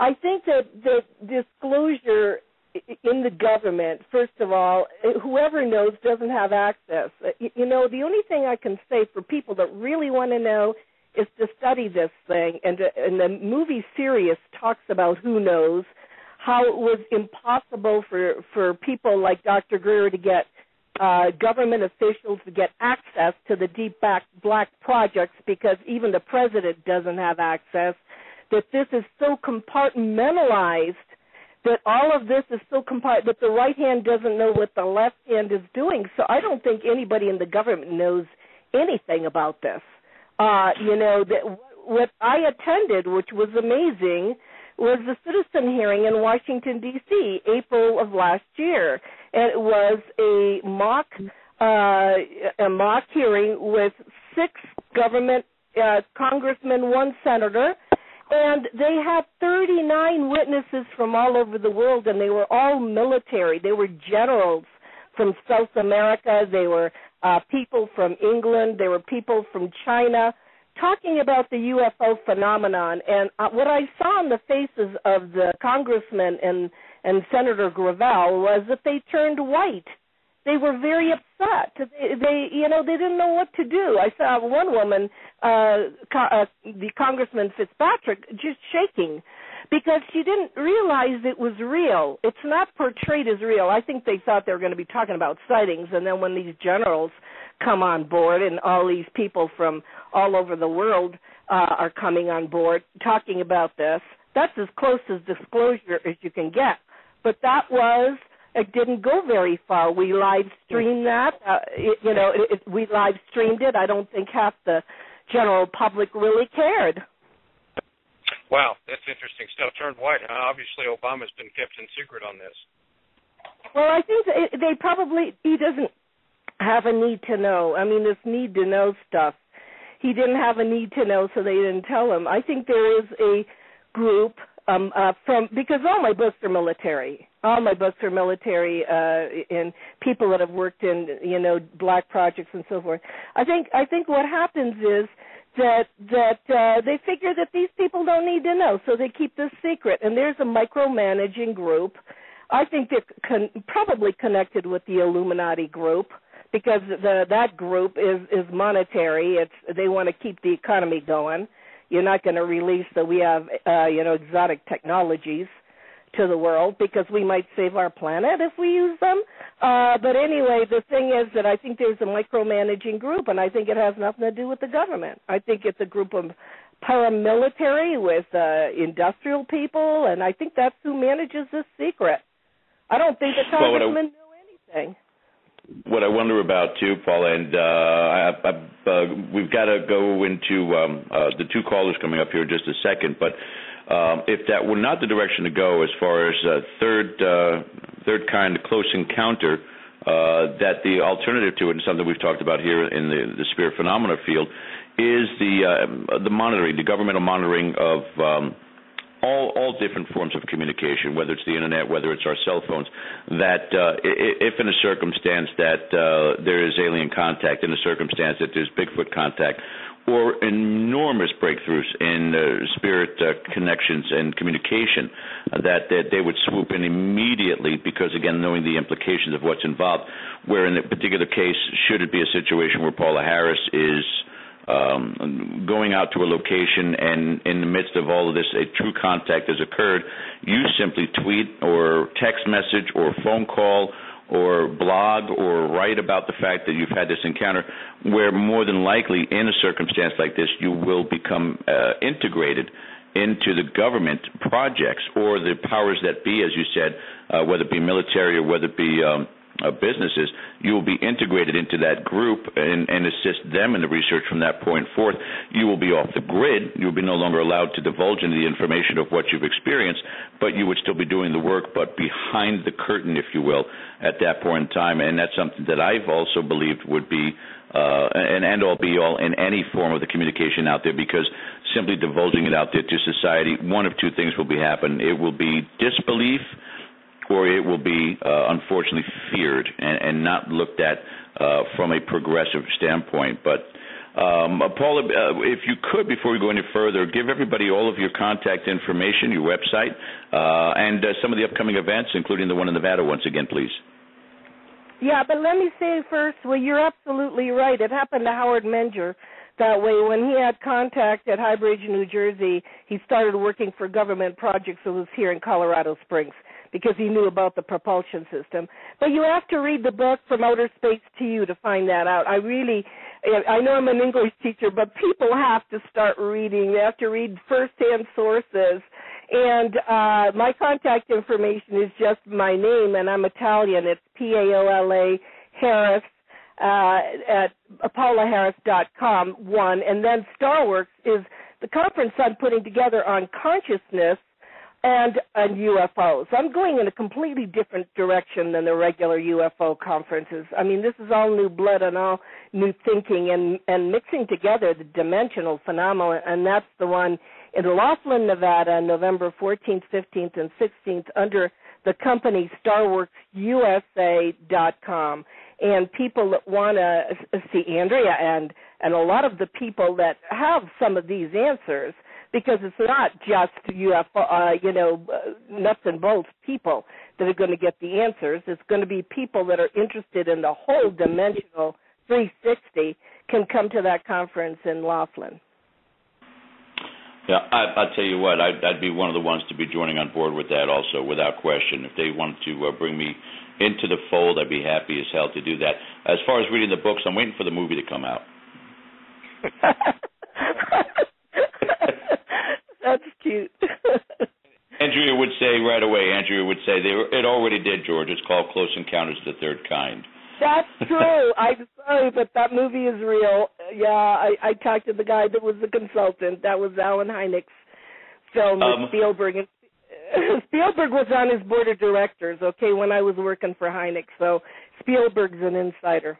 I think that the disclosure in the government, first of all, whoever knows doesn't have access. Uh, you know, the only thing I can say for people that really want to know is to study this thing. And, and the movie Sirius talks about who knows how it was impossible for for people like Dr. Greer to get uh, government officials to get access to the deep back black projects because even the president doesn't have access. That this is so compartmentalized that all of this is so compart that the right hand doesn't know what the left hand is doing. So I don't think anybody in the government knows anything about this. Uh, you know, that what I attended, which was amazing, was the citizen hearing in Washington D.C. April of last year, and it was a mock uh, a mock hearing with six government uh, congressmen, one senator, and they had 39 witnesses from all over the world, and they were all military. They were generals from South America. They were uh, people from England. There were people from China talking about the UFO phenomenon. And uh, what I saw on the faces of the congressman and and Senator Gravel was that they turned white. They were very upset. They, they you know, they didn't know what to do. I saw one woman, uh, co- uh the Congressman Fitzpatrick, just shaking because she didn't realize it was real. It's not portrayed as real. I think they thought they were going to be talking about sightings, and then when these generals come on board and all these people from all over the world uh, are coming on board talking about this, that's as close as disclosure as you can get. But that was it didn't go very far. We live streamed that. Uh, it, you know, it, it, we live streamed it. I don't think half the general public really cared. Wow, that's interesting stuff. Turned white. Obviously, Obama's been kept in secret on this. Well, I think they probably he doesn't have a need to know. I mean, this need to know stuff. He didn't have a need to know, so they didn't tell him. I think there is a group um uh from because all my books are military. All my books are military uh and people that have worked in, you know, black projects and so forth. I think I think what happens is that that uh, they figure that these people don't need to know, so they keep this secret. And there's a micromanaging group. I think they're con- probably connected with the Illuminati group because the that group is is monetary. It's they want to keep the economy going. You're not going to release that we have uh, you know exotic technologies to the world because we might save our planet if we use them. Uh, but anyway, the thing is that I think there's a micromanaging group, and I think it has nothing to do with the government. I think it's a group of paramilitary with uh, industrial people, and I think that's who manages this secret. I don't think the congressman well, knew anything. What I wonder about too, Paul, and uh, I, I, uh, we've got to go into um, uh, the two callers coming up here in just a second, but um, if that were not the direction to go as far as uh, third uh, third kind close encounter, uh, that the alternative to it, and something we've talked about here in the, the spirit phenomena field, is the uh, the monitoring, the governmental monitoring of um, all all different forms of communication, whether it's the internet, whether it's our cell phones. That uh, if in a circumstance that uh, there is alien contact, in a circumstance that there's Bigfoot contact, or enormous breakthroughs in uh, spirit uh, connections and communication uh, that, that they would swoop in immediately because again knowing the implications of what's involved. Where in a particular case should it be a situation where Paola Harris is um, going out to a location and in the midst of all of this a true contact has occurred you simply tweet or text message or phone call or blog or write about the fact that you've had this encounter, where more than likely in a circumstance like this, you will become uh, integrated into the government projects or the powers that be, as you said, uh, whether it be military or whether it be um, uh, businesses, you will be integrated into that group and, and assist them in the research from that point forth. You will be off the grid. You will be no longer allowed to divulge into the information of what you've experienced, but you would still be doing the work, but behind the curtain, if you will, at that point in time. And that's something that I've also believed would be uh, an end all be all in any form of the communication out there because simply divulging it out there to society, one of two things will be happen. It will be disbelief or it will be uh, unfortunately feared and, and not looked at uh, from a progressive standpoint. But um, uh, Paola, uh, if you could, before we go any further, give everybody all of your contact information, your website, uh, and uh, some of the upcoming events, including the one in Nevada, once again, please. Yeah, but let me say first, well, you're absolutely right. It happened to Howard Menger that way. When he had contact at Highbridge, New Jersey, he started working for government projects that was here in Colorado Springs because he knew about the propulsion system. But you have to read the book From Outer Space to You to find that out. I really, I know I'm an English teacher, but people have to start reading. They have to read firsthand sources. And uh, my contact information is just my name, and I'm Italian. It's P A O L A Harris uh, at paolaharris.com. One, and then StarWorks is the conference I'm putting together on consciousness and and UFOs. I'm going in a completely different direction than the regular UFO conferences. I mean, this is all new blood and all new thinking and and mixing together the dimensional phenomena, and that's the one in Laughlin, Nevada, November 14th, 15th, and 16th under the company StarWorksUSA.com. And people that want to see Andrea and and a lot of the people that have some of these answers because it's not just UFO, uh, you know, uh, nuts and bolts people that are going to get the answers. It's going to be people that are interested in the whole dimensional 360 can come to that conference in Laughlin. Yeah, I, I'll tell you what, I'd, I'd be one of the ones to be joining on board with that also, without question. If they wanted to uh, bring me into the fold, I'd be happy as hell to do that. As far as reading the books, I'm waiting for the movie to come out. Cute. Andrea would say right away. Andrea would say they were, it already did, George. It's called Close Encounters of the Third Kind. That's true. I'm sorry, but that movie is real. Yeah, I, I talked to the guy that was the consultant. That was Allen Hynek's film with um, Spielberg. And Spielberg was on his board of directors. Okay, when I was working for Hynek, so Spielberg's an insider.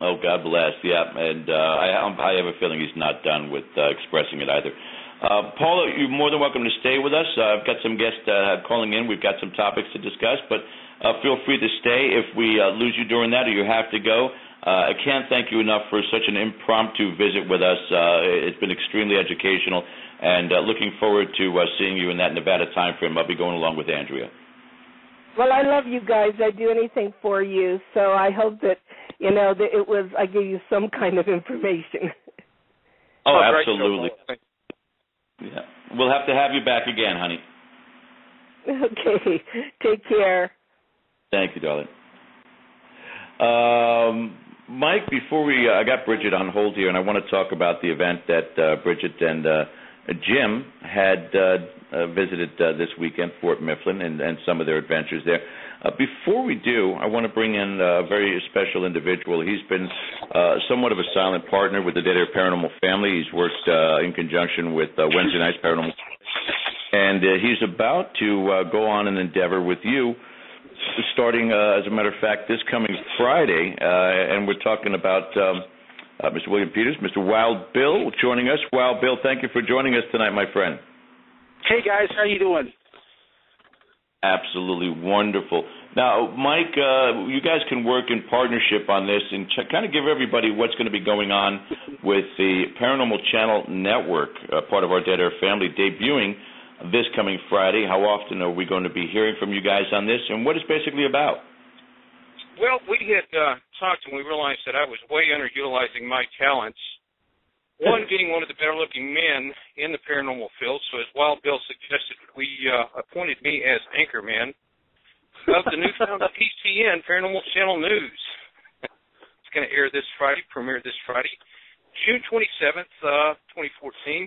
Oh, God bless. Yeah, and uh, I, I have a feeling he's not done with uh, expressing it either. Uh, Paola, you're more than welcome to stay with us. Uh, I've got some guests uh, calling in. We've got some topics to discuss, but uh, feel free to stay if we uh, lose you during that or you have to go. Uh, I can't thank you enough for such an impromptu visit with us. Uh, it's been extremely educational, and uh, looking forward to uh, seeing you in that Nevada time frame. I'll be going along with Andrea. Well, I love you guys. I'd do anything for you, so I hope that you know that it was I gave you some kind of information. Oh, absolutely. Yeah. We'll have to have you back again, honey. Okay. Take care. Thank you, darling. Um, Mike, before we, uh, I got Bridget on hold here, and I want to talk about the event that uh, Bridget and uh, Jim had uh, uh, visited uh, this weekend, Fort Mifflin, and, and some of their adventures there. Uh, before we do, I want to bring in a very special individual. He's been uh, somewhat of a silent partner with the Dead Air Paranormal family. He's worked uh, in conjunction with uh, Wednesday Night's Paranormal, and uh, he's about to uh, go on an endeavor with you, starting, as a matter of fact, this coming Friday. And we're talking about um, Mr. William Peters, Mr. Wild Bill, joining us. Wild Bill, thank you for joining us tonight, my friend. Hey guys, how you doing? Absolutely wonderful. Now, Mike, uh, you guys can work in partnership on this and ch- kind of give everybody what's going to be going on with the Paranormal Channel Network, uh, part of our Dead Air family, debuting this coming Friday. How often are we going to be hearing from you guys on this, and what it's basically about? Well, we had uh, talked and we realized that I was way underutilizing my talents. One being one of the better looking men in the paranormal field, so as Wild Bill suggested, we uh, appointed me as anchorman of the newfound PCN Paranormal Channel News. it's going to air this Friday, premiere this Friday, June 27th, uh, 2014,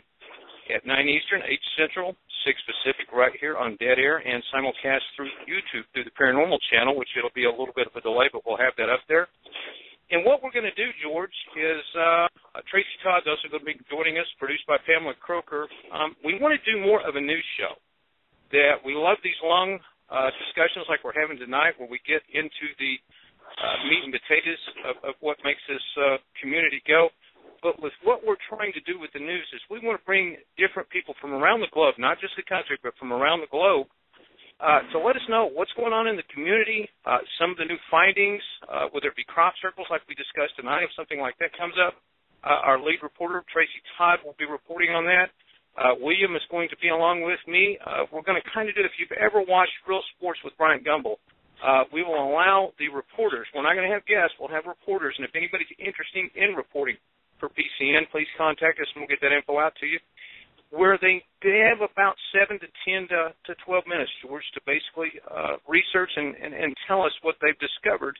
at 9 Eastern, 8 Central, 6 Pacific, right here on Dead Air, and simulcast through YouTube through the Paranormal Channel, which it'll be a little bit of a delay, but we'll have that up there. And what we're going to do, George, is uh, Tracy Todd's also going to be joining us, produced by Pamela Croker. Um, we want to do more of a news show. That we love these long uh, discussions like we're having tonight, where we get into the uh, meat and potatoes of, of what makes this uh, community go. But with what we're trying to do with the news is we want to bring different people from around the globe, not just the country, but from around the globe, uh, to let us know what's going on in the community, uh, some of the new findings, uh, whether it be crop circles like we discussed tonight, if something like that comes up. Uh, our lead reporter, Tracy Todd, will be reporting on that. Uh, William is going to be along with me. Uh, we're going to kind of do, if you've ever watched Real Sports with Bryant Gumbel, uh, we will allow the reporters, we're not going to have guests, we'll have reporters, and if anybody's interested in reporting for PCN, please contact us and we'll get that info out to you where they they have about seven to ten to, to twelve minutes, George, to basically uh, research and, and, and tell us what they've discovered.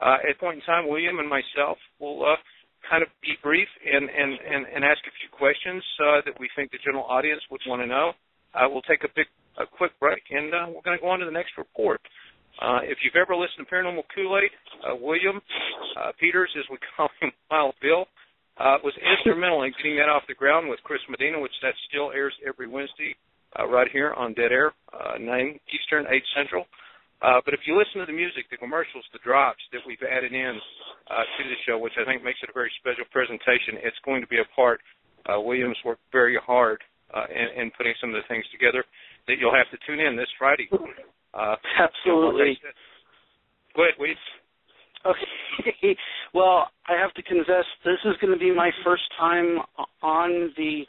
Uh, at point in time, William and myself will uh, kind of be brief and, and, and, and ask a few questions uh, that we think the general audience would want to know. Uh, we'll take a big a quick break and uh, we're going to go on to the next report. Uh, if you've ever listened to Paranormal Kool-Aid, uh, William uh, Peters, as we call him, Wild Bill, uh, was instrumental in getting that off the ground with Chris Medina, which that still airs every Wednesday uh, right here on Dead Air, uh, 9 Eastern, 8 Central. Uh, but if you listen to the music, the commercials, the drops that we've added in uh, to the show, which I think makes it a very special presentation, it's going to be a part. Uh, Williams worked very hard uh, in, in putting some of the things together that you'll have to tune in this Friday. Uh, Absolutely. Go ahead, Weeds. Okay. well, I have to confess, this is going to be my first time on the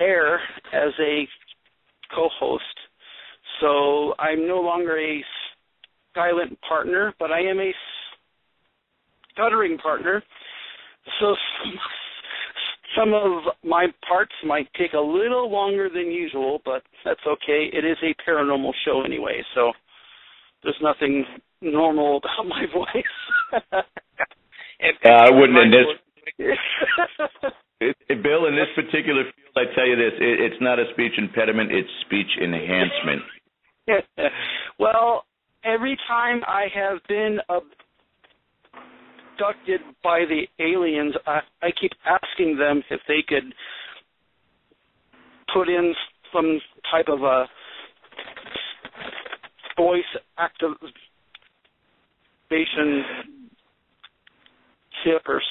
air as a co-host. So I'm no longer a silent partner, but I am a stuttering partner. So some of my parts might take a little longer than usual, but that's okay. It is a paranormal show anyway, so there's nothing normal about my voice. And, Uh, I wouldn't in this. It, it, Bill, in this particular field, I tell you this: it, it's not a speech impediment; it's speech enhancement. well, every time I have been abducted by the aliens, I, I keep asking them if they could put in some type of a voice activation chip or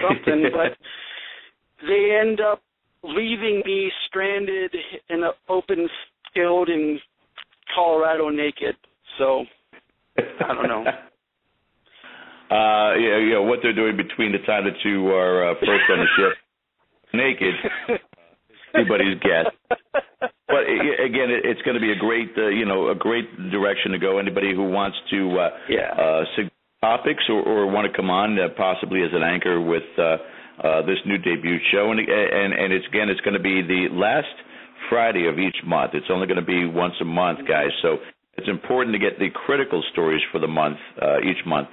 something, but they end up leaving me stranded in an open field in Colorado naked. So I don't know. Uh, yeah, yeah. What they're doing between the time that you are uh, first on the ship, naked, anybody's guess. But again, it's going to be a great, uh, you know, a great direction to go. Anybody who wants to uh, Yeah. uh, suggest topics or, or want to come on uh, possibly as an anchor with uh, uh, this new debut show, and and and it's again, it's going to be the last Friday of each month. It's only going to be once a month, guys. So it's important to get the critical stories for the month uh, each month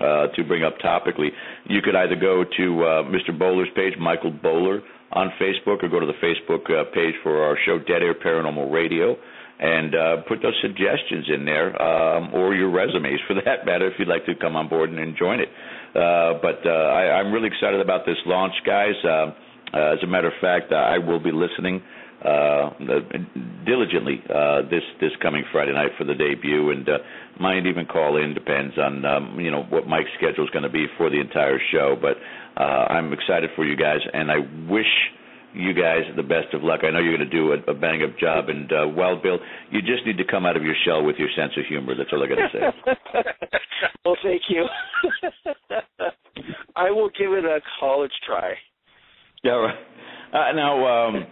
uh, to bring up topically. You could either go to uh, Mr. Bowler's page, Michael Bowler, on Facebook, or go to the Facebook uh, page for our show, Dead Air Paranormal Radio, and uh, put those suggestions in there, um, or your resumes for that matter, if you'd like to come on board and, join it. Uh, but uh, I, I'm really excited about this launch, guys. Uh, uh, as a matter of fact, I will be listening uh, diligently uh, this this coming Friday night for the debut, and might even call in. Depends on um, you know what Mike's schedule is going to be for the entire show. But uh, I'm excited for you guys, and I wish you guys the best of luck. I know you're going to do a, a bang up job. And uh, well, Bill, you just need to come out of your shell with your sense of humor. That's all I got to say. well, thank you. I will give it a college try. Yeah. Right. Uh, now, um,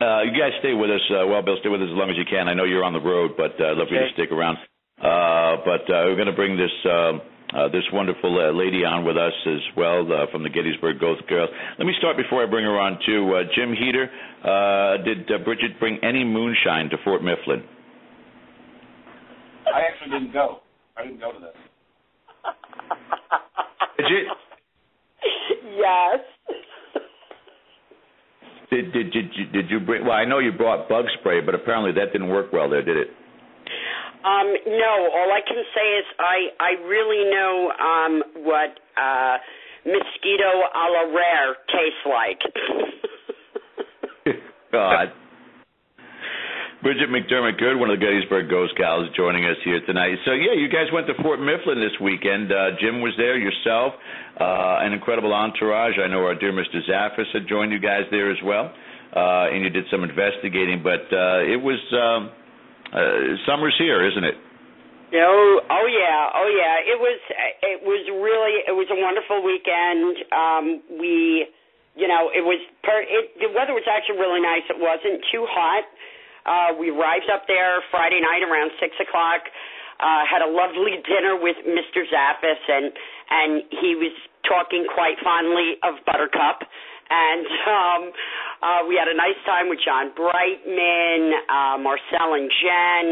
uh, you guys stay with us. Uh, well, Bill, stay with us as long as you can. I know you're on the road, but uh, I'd love for you to stick around. Uh, but uh, we're going to bring this. Uh, uh, this wonderful uh, lady on with us as well uh, from the Gettysburg Ghost Girls. Let me start before I bring her on to Uh, Jim Heater, uh, did uh, Bridget bring any moonshine to Fort Mifflin? I actually didn't go. I didn't go to this. Bridget? Yes. Did, did did you did you bring? Well, I know you brought bug spray, but apparently that didn't work well there, did it? Um, no, all I can say is I I really know um what uh mosquito a la rare tastes like. God. Bridget McDermott Good, one of the Gettysburg Ghost Gals, joining us here tonight. So yeah, you guys went to Fort Mifflin this weekend. Uh, Jim was there, yourself, uh, an incredible entourage. I know our dear Mr. Zaffis had joined you guys there as well, uh, and you did some investigating. But uh, it was. Um, uh, summer's here, isn't it? No, oh yeah, oh yeah. It was it was really it was a wonderful weekend. Um, we, you know, it was per, it the weather was actually really nice. It wasn't too hot. Uh, we arrived up there Friday night around six o'clock. Uh, had a lovely dinner with Mr. Zaffis, and and he was talking quite fondly of Buttercup and um, uh, we had a nice time with John Brightman, uh, Marcel and Jen.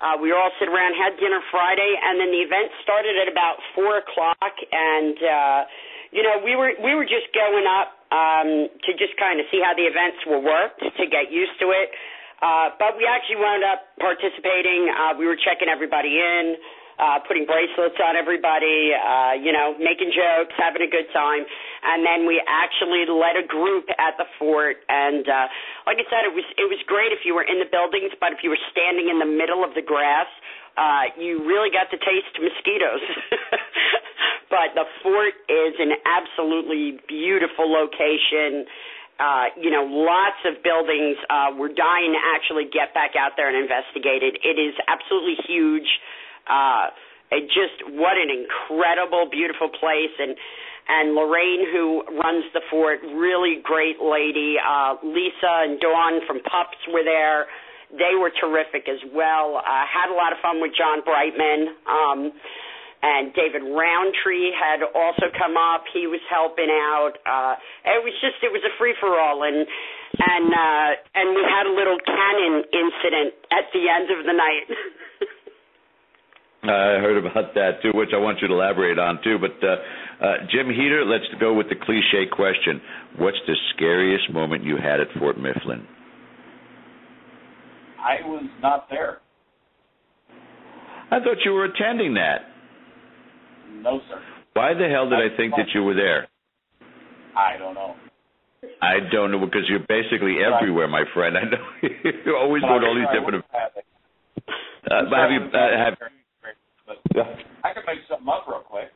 Uh, we all sit around, had dinner Friday, and then the event started at about four o'clock. And uh, you know, we were we were just going up um, to just kind of see how the events were worked, to get used to it. Uh, but we actually wound up participating. Uh, we were checking everybody in uh, putting bracelets on everybody, uh, you know, making jokes, having a good time. And then we actually led a group at the fort. And uh, like I said, it was it was great if you were in the buildings, but if you were standing in the middle of the grass, uh, you really got to taste mosquitoes. but the fort is an absolutely beautiful location. Uh, you know, lots of buildings. Uh, we're dying to actually get back out there and investigate it. It is absolutely huge. Uh, it just what an incredible, beautiful place, and and Lorraine, who runs the fort, really great lady. Uh, Lisa and Dawn from Pups were there. They were terrific as well. Uh, had a lot of fun with John Brightman. Um, and David Roundtree had also come up. He was helping out. Uh, it was just it was a free for all, and and uh, and we had a little cannon incident at the end of the night. I heard about that too, which I want you to elaborate on too. But uh, uh, Jim Heater, let's go with the cliche question: What's the scariest moment you had at Fort Mifflin? I was not there. I thought you were attending that. No, sir. Why the hell did I, I think that you were there? I don't know. I don't know because you're basically everywhere, my friend. I know you always go to all these different. Uh, have you uh, have but yeah. I could make something up real quick.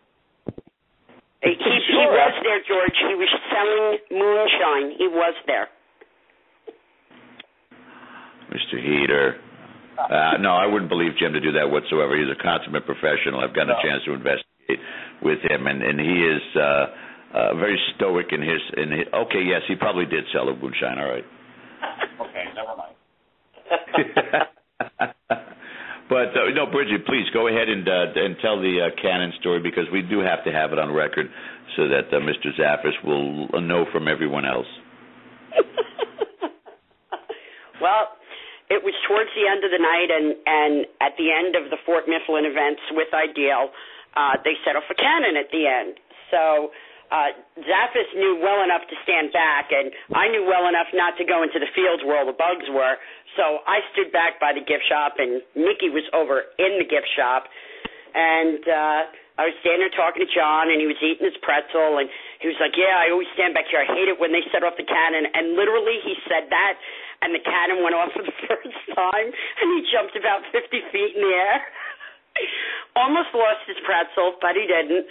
He, he, he was there, George. He was selling moonshine. He was there. Mr. Heater. Uh, no, I wouldn't believe Jim to do that whatsoever. He's a consummate professional. I've gotten no. a chance to investigate with him, and and he is uh, uh, very stoic in his in his. Okay, yes, he probably did sell a moonshine. All right. okay, never mind. But uh, no, Bridget, please go ahead and uh, and tell the uh, cannon story because we do have to have it on record so that uh, Mr. Zaffis will know from everyone else. well, it was towards the end of the night, and and at the end of the Fort Mifflin events with Ideal, uh, they set off a cannon at the end. So uh, Zaffis knew well enough to stand back, and I knew well enough not to go into the fields where all the bugs were. So I stood back by the gift shop, and Mickey was over in the gift shop, and uh, I was standing there talking to John, and he was eating his pretzel, and he was like, "Yeah, I always stand back here. I hate it when they set off the cannon." And literally, he said that, and the cannon went off for the first time, and he jumped about 50 feet in the air. Almost lost his pretzel, but he didn't.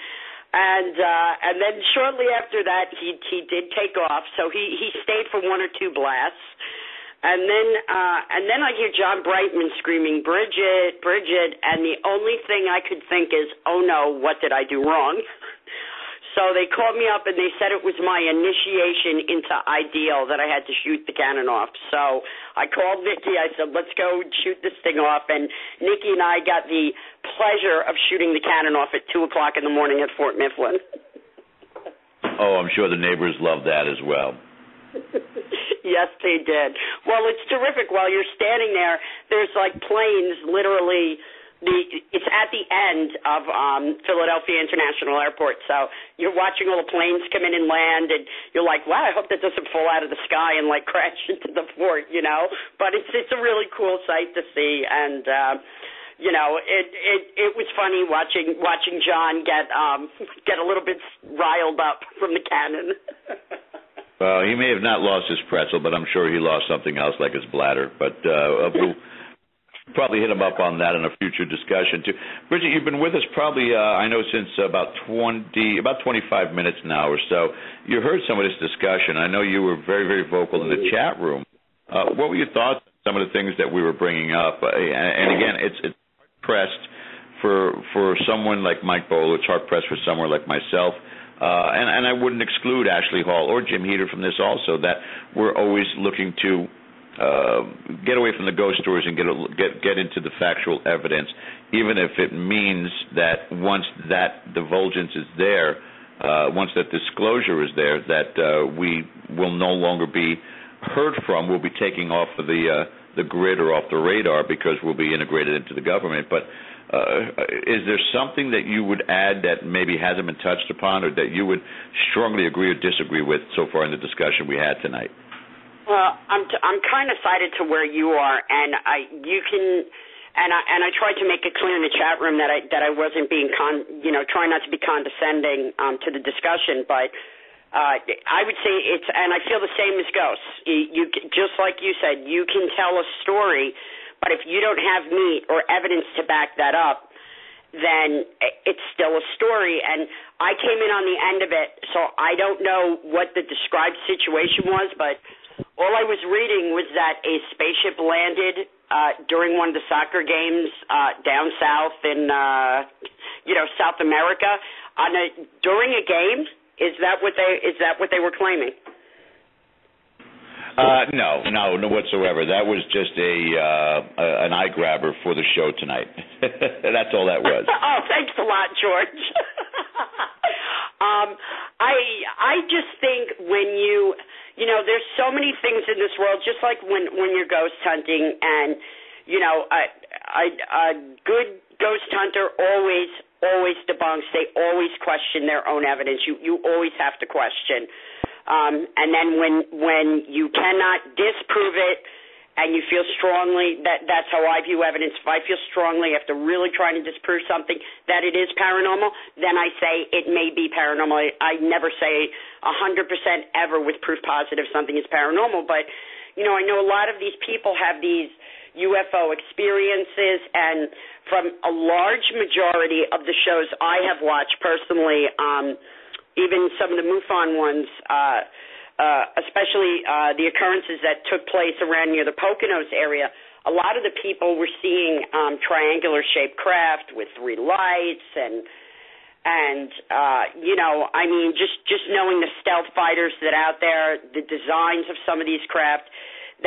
And uh and then shortly after that he he did take off. So he he stayed for one or two blasts. And then uh and then I hear John Brightman screaming Bridget Bridget. And the only thing I could think is oh no what did I do wrong so they called me up and they said it was my initiation into ideal that I had to shoot the cannon off. So I called Nikki. I said, let's go shoot this thing off. And Nikki and I got the pleasure of shooting the cannon off at 2 o'clock in the morning at Fort Mifflin. Oh, I'm sure the neighbors love that as well. yes, they did. Well, it's terrific. While you're standing there, there's like planes literally the it's at the end of um Philadelphia International Airport. So you're watching all the planes come in and land and you're like, Wow, I hope that doesn't fall out of the sky and like crash into the fort, you know? But it's it's a really cool sight to see and uh you know, it it it was funny watching watching John get um get a little bit riled up from the cannon. well, he may have not lost his pretzel, but I'm sure he lost something else like his bladder. But uh we'll probably hit him up on that in a future discussion too. Bridget, you've been with us probably uh, I know since about twenty about twenty five minutes now or so. You heard some of this discussion. I know you were very very vocal in the chat room. Uh, what were your thoughts on some of the things that we were bringing up? Uh, and again, it's it's pressed for for someone like Mike Bowl. It's hard pressed for someone like myself. Uh, and, and I wouldn't exclude Ashley Hall or Jim Heater from this also, that we're always looking to uh, get away from the ghost stories and get a, get get into the factual evidence, even if it means that once that divulgence is there, uh, once that disclosure is there, that uh, we will no longer be heard from. We'll be taking off of the uh, the grid or off the radar because we'll be integrated into the government. But uh, is there something that you would add that maybe hasn't been touched upon, or that you would strongly agree or disagree with so far in the discussion we had tonight? Well, I'm t- I'm kind of sided to where you are, and I you can, and I and I tried to make it clear in the chat room that I that I wasn't being con, you know, trying not to be condescending um, to the discussion, but uh, I would say it's, and I feel the same as ghosts. You, you just like you said, you can tell a story, but if you don't have meat or evidence to back that up, then it's still a story. And I came in on the end of it, so I don't know what the described situation was, but all I was reading was that a spaceship landed uh, during one of the soccer games uh, down south in, uh, you know, South America on a during a game. Is that what they is that what they were claiming? Uh, no, no, no whatsoever. That was just a uh, an eye grabber for the show tonight. That's all that was. oh, thanks a lot, George. um, I I just think when you you know, there's so many things in this world, just like when when you're ghost hunting, and you know, a, a, a good ghost hunter always always debunks. They always question their own evidence. You you always have to question. Um, and then when when you cannot disprove it, and you feel strongly that that's how I view evidence. If I feel strongly after really trying to disprove something that it is paranormal, then I say it may be paranormal. I, I never say hundred percent ever with proof positive something is paranormal, but you know I know a lot of these people have these UFO experiences, and from a large majority of the shows I have watched personally, um, even some of the MUFON ones. Uh, uh, especially uh, the occurrences that took place around near the Poconos area, a lot of the people were seeing um, triangular shaped craft with three lights and and uh, you know, I mean, just just knowing the stealth fighters that out there, the designs of some of these craft,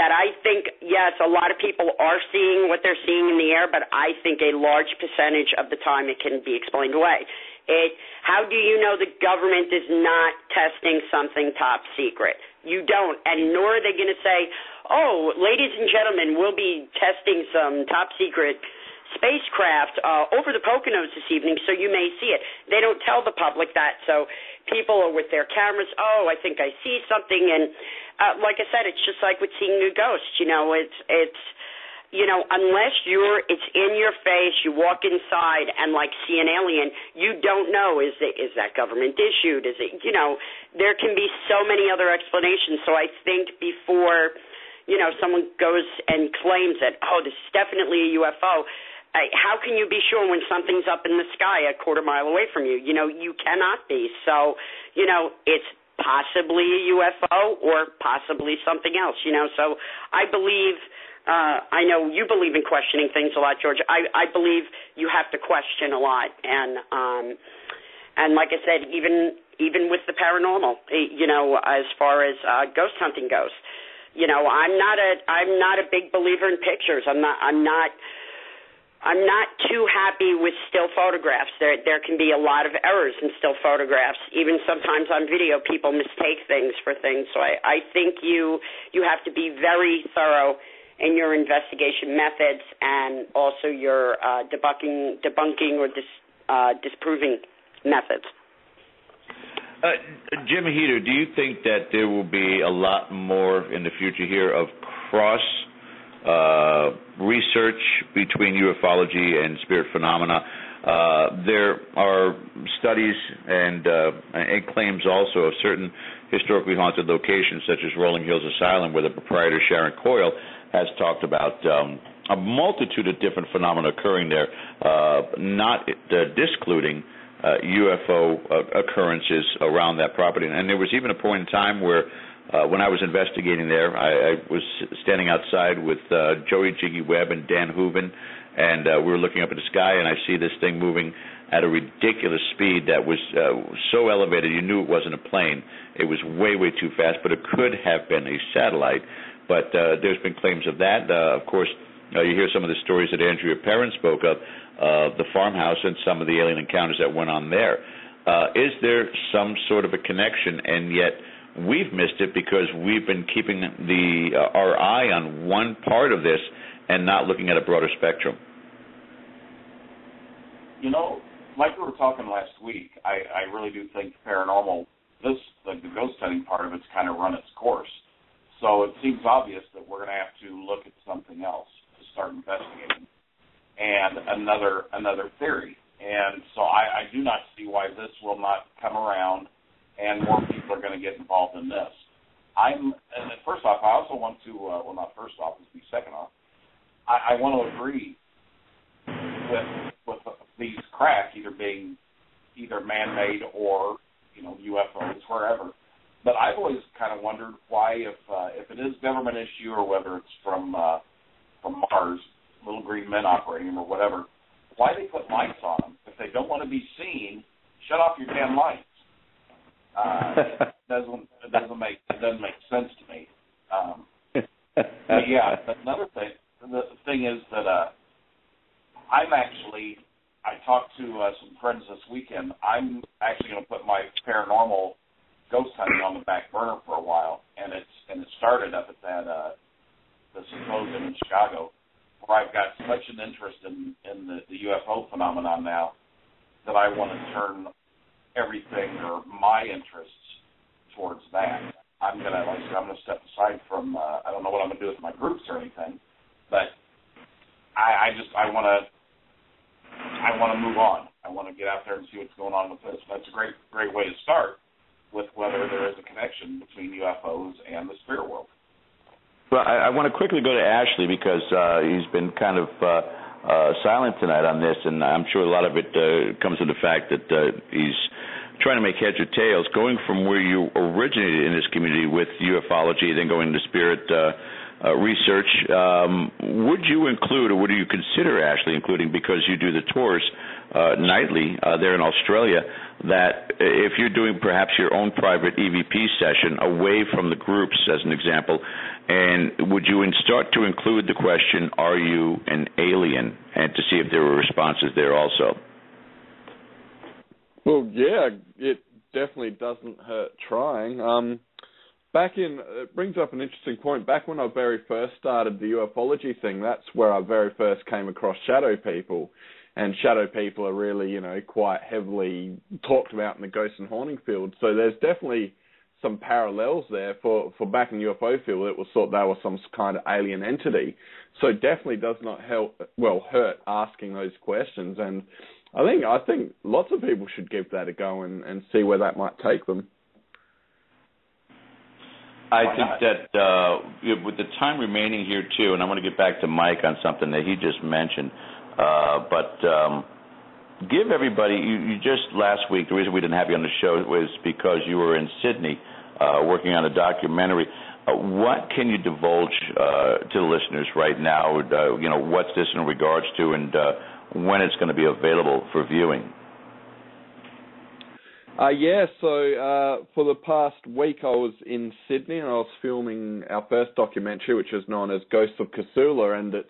that I think yes, a lot of people are seeing what they're seeing in the air, but I think a large percentage of the time it can be explained away. It, how do you know the government is not testing something top secret? You don't, and nor are they going to say, "Oh, ladies and gentlemen, we'll be testing some top secret spacecraft uh, over the Poconos this evening, so you may see it." They don't tell the public that, so people are with their cameras. Oh, I think I see something, and uh, like I said, it's just like with seeing a ghost. You know, it's it's you know, unless you're it's in your face, you walk inside and like see an alien, you don't know is it is that government issued? Is it you know, there can be so many other explanations. So I think before, you know, someone goes and claims that, oh, this is definitely a UFO, how can you be sure when something's up in the sky a quarter mile away from you? You know, you cannot be. So, you know, it's possibly a UFO or possibly something else, you know. So I believe uh I know you believe in questioning things a lot, George. I I believe you have to question a lot and um and like I said, even even with the paranormal, eh, you know, as far as uh ghost hunting goes. You know, I'm not a I'm not a big believer in pictures. I'm not I'm not I'm not too happy with still photographs. There there can be a lot of errors in still photographs. Even sometimes on video people mistake things for things. So I, I think you you have to be very thorough in your investigation methods and also your uh, debunking debunking or dis, uh, disproving methods. Uh, Jim Heater, do you think that there will be a lot more in the future here of cross uh, research between ufology and spirit phenomena. Uh, there are studies and, uh, and claims also of certain historically haunted locations, such as Rolling Hills Asylum, where the proprietor Sharon Coyle has talked about um, a multitude of different phenomena occurring there, uh, not uh, discluding uh, UFO uh, occurrences around that property. And there was even a point in time where uh, when I was investigating there, I, I was standing outside with uh, Joey Jiggy Webb and Dan Hooven, and uh, we were looking up at the sky, and I see this thing moving at a ridiculous speed that was uh, so elevated you knew it wasn't a plane. It was way, way too fast, but it could have been a satellite. But uh, there's been claims of that. Uh, of course, you hear some of the stories that Andrea Perron spoke of, uh, the farmhouse and some of the alien encounters that went on there. Uh, is there some sort of a connection, and yet We've missed it because we've been keeping the our eye on one part of this and not looking at a broader spectrum. You know, like we were talking last week, I, I really do think paranormal, this like the ghost hunting part of it's kind of run its course. So it seems obvious that we're going to have to look at something else to start investigating, and another another theory. And so I, I do not see why this will not come around and more people are going to get involved in this. I'm and first off, I also want to uh, well, not first off, this be second off. I, I want to agree with with these craft either being either man-made or you know UFOs wherever. But I've always kind of wondered why, if uh, if it is government issue or whether it's from uh, from Mars, little green men operating them or whatever, why they put lights on them if they don't want to be seen? Shut off your damn lights. Uh, it doesn't it doesn't make it doesn't make sense to me. Um, but yeah, another thing the thing is that uh, I'm actually I talked to uh, some friends this weekend. I'm actually going to put my paranormal ghost hunting on the back burner for a while, and it's and it started up at that uh, the symposium in Chicago, where I've got such an interest in in the, the UFO phenomenon now that I want to turn everything or my interests towards that. I'm gonna like I'm gonna step aside from uh, I don't know what I'm gonna do with my groups or anything, but I, I just I wanna I wanna move on. I wanna get out there and see what's going on with this. That's a great great way to start with whether there is a connection between UFOs and the spirit world. Well, I, I want to quickly go to Ashley because uh, he's been kind of uh, uh, silent tonight on this, and I'm sure a lot of it uh, comes to the fact that uh, he's trying to make heads or tails, going from where you originated in this community with ufology, then going to spirit uh, uh, research. Um, would you include, or would you consider, Ashley, including because you do the tours uh, nightly uh, there in Australia, that if you're doing perhaps your own private EVP session away from the groups, as an example, and would you start to include the question, "Are you an alien?" and to see if there were responses there also? Well, yeah, it definitely doesn't hurt trying. Um, back in, it brings up an interesting point. Back when I very first started the ufology thing, that's where I very first came across shadow people. And shadow people are really, you know, quite heavily talked about in the ghost and haunting field. So there's definitely some parallels there for, for back in the UFO field. It was thought they were some kind of alien entity. So definitely does not help, well, hurt asking those questions. And I think I think lots of people should give that a go and, and see where that might take them. I think that uh, with the time remaining here too, and I want to get back to Mike on something that he just mentioned. Uh, but um, give everybody. You, you just last week. The reason we didn't have you on the show was because you were in Sydney uh, working on a documentary. Uh, what can you divulge uh, to the listeners right now? Uh, you know, what's this in regards to, and uh, when it's going to be available for viewing? Uh, yeah, so uh, for the past week I was in Sydney and I was filming our first documentary, which is known as Ghosts of Casula, and it's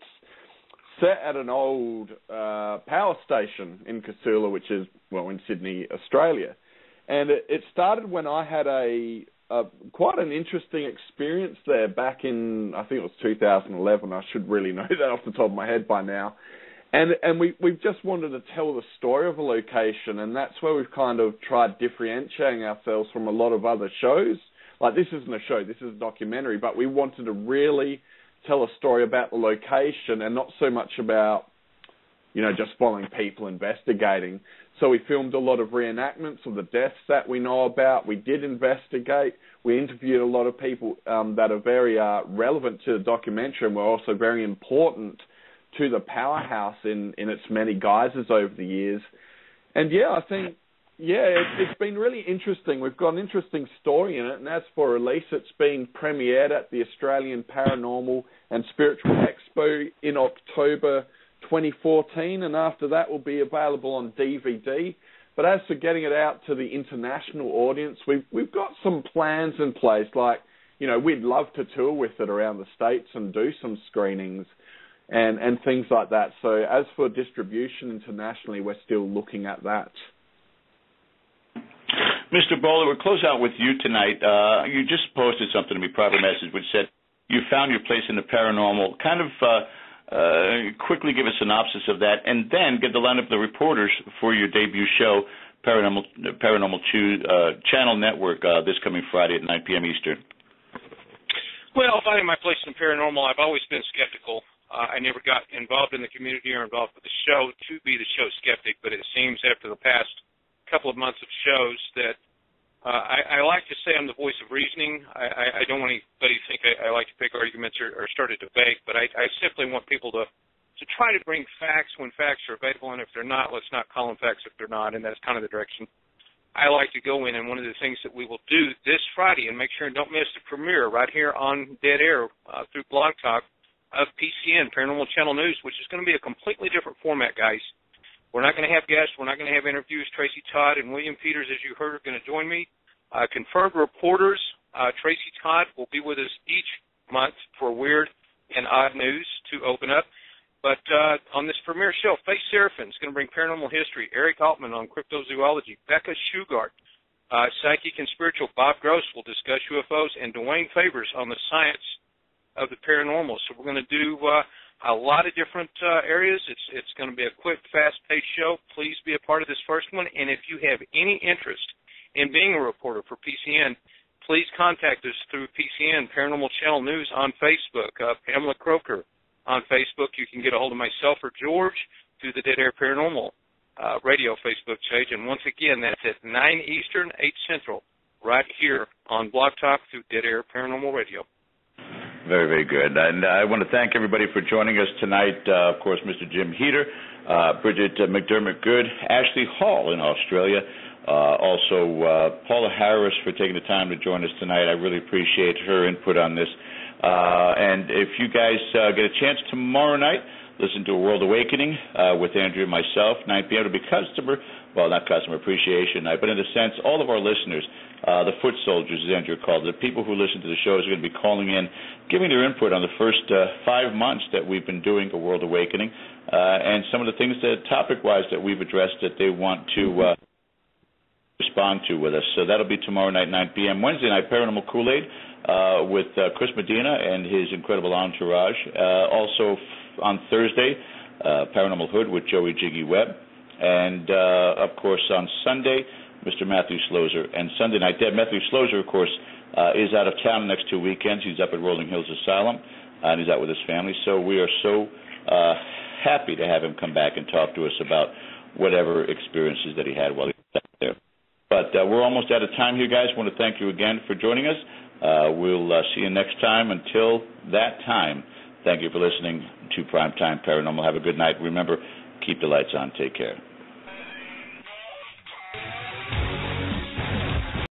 set at an old uh, power station in Casula, which is, well, in Sydney, Australia. And it, it started when I had a, a quite an interesting experience there back in, I think it was 2011. I should really know that off the top of my head by now and and we we've just wanted to tell the story of a location, and that's where we've kind of tried differentiating ourselves from a lot of other shows. Like this isn't a show, this is a documentary, but we wanted to really tell a story about the location and not so much about you know just following people investigating. So we filmed a lot of reenactments of the deaths that we know about. We did investigate. We interviewed a lot of people um, that are very uh, relevant to the documentary and were also very important to the powerhouse in in its many guises over the years. And yeah, I think yeah, it, it's been really interesting. We've got an interesting story in it, and as for release, it's been premiered at the Australian Paranormal and Spiritual Expo in October 2014, and after that will be available on DVD. But as for getting it out to the international audience, we've we've got some plans in place. Like, you know, we'd love to tour with it around the states and do some screenings and and things like that. So as for distribution internationally, we're still looking at that. Mr. Bowler, we'll close out with you tonight. Uh, you just posted something to me, private message, which said you found your place in the paranormal. Kind of uh, uh, quickly give a synopsis of that, and then get the lineup of the reporters for your debut show, Paranormal Paranormal uh, Channel Network, uh, this coming Friday at 9 p.m. Eastern. Well, finding my place in paranormal, I've always been skeptical. Uh, I never got involved in the community or involved with the show to be the show skeptic, but it seems after the past couple of months of shows that uh, I, I like to say I'm the voice of reasoning. I, I, I don't want anybody to think I, I like to pick arguments or, or start a debate, but I, I simply want people to to try to bring facts when facts are available, and if they're not, let's not call them facts if they're not, and that's kind of the direction I like to go in. And one of the things that we will do this Friday, and make sure and don't miss the premiere right here on Dead Air uh, through Blog Talk of PCN, Paranormal Channel News, which is going to be a completely different format, guys. We're not going to have guests. We're not going to have interviews. Tracy Todd and William Peters, as you heard, are going to join me. Uh, confirmed reporters, uh, Tracy Todd will be with us each month for weird and odd news to open up. But uh, on this premiere show, Faith Serafin is going to bring paranormal history. Eric Altman on cryptozoology. Becca Shugart, uh, psychic and spiritual. Bob Gross will discuss UFOs. And Dwayne Favors on the science of the paranormal. So we're going to do uh, a lot of different uh, areas. It's it's going to be a quick, fast-paced show. Please be a part of this first one. And if you have any interest in being a reporter for PCN, please contact us through PCN Paranormal Channel News on Facebook. Uh, Pamela Croker on Facebook. You can get a hold of myself or George through the Dead Air Paranormal uh, Radio Facebook page. And once again, that's at 9 Eastern, 8 Central, right here on Blog Talk through Dead Air Paranormal Radio. Very, very good. And I want to thank everybody for joining us tonight. Uh, of course, Mr. Jim Heater, uh, Bridget uh, McDermott Good, Ashley Hall in Australia, uh, also uh, Paola Harris for taking the time to join us tonight. I really appreciate her input on this. Uh, and if you guys get a chance tomorrow night, listen to A World Awakening with Andrew and myself, 9 p.m. to be customer, well, not customer appreciation night, but in a sense, all of our listeners uh, the foot soldiers, as Andrew called the people who listen to the shows are going to be calling in, giving their input on the first uh, five months that we've been doing a World Awakening, uh, and some of the things that topic-wise that we've addressed that they want to uh, respond to with us. So that'll be tomorrow night, 9 p.m. Wednesday night, Paranormal Kool-Aid uh, with uh, Chris Medina and his incredible entourage. Uh, also f- on Thursday, uh, Paranormal Hood with Joey Jiggy Webb. And, uh, of course, on Sunday, Mr. Matthew Slozer. And Sunday night, Deb Matthew Slozer, of course, uh, is out of town the next two weekends. He's up at Rolling Hills Asylum, and he's out with his family. So we are so uh, happy to have him come back and talk to us about whatever experiences that he had while he was out there. But uh, we're almost out of time here, guys. I want to thank you again for joining us. Uh, we'll uh, see you next time. Until that time, thank you for listening. to Primetime Paranormal. Have a good night. Remember, keep the lights on. Take care.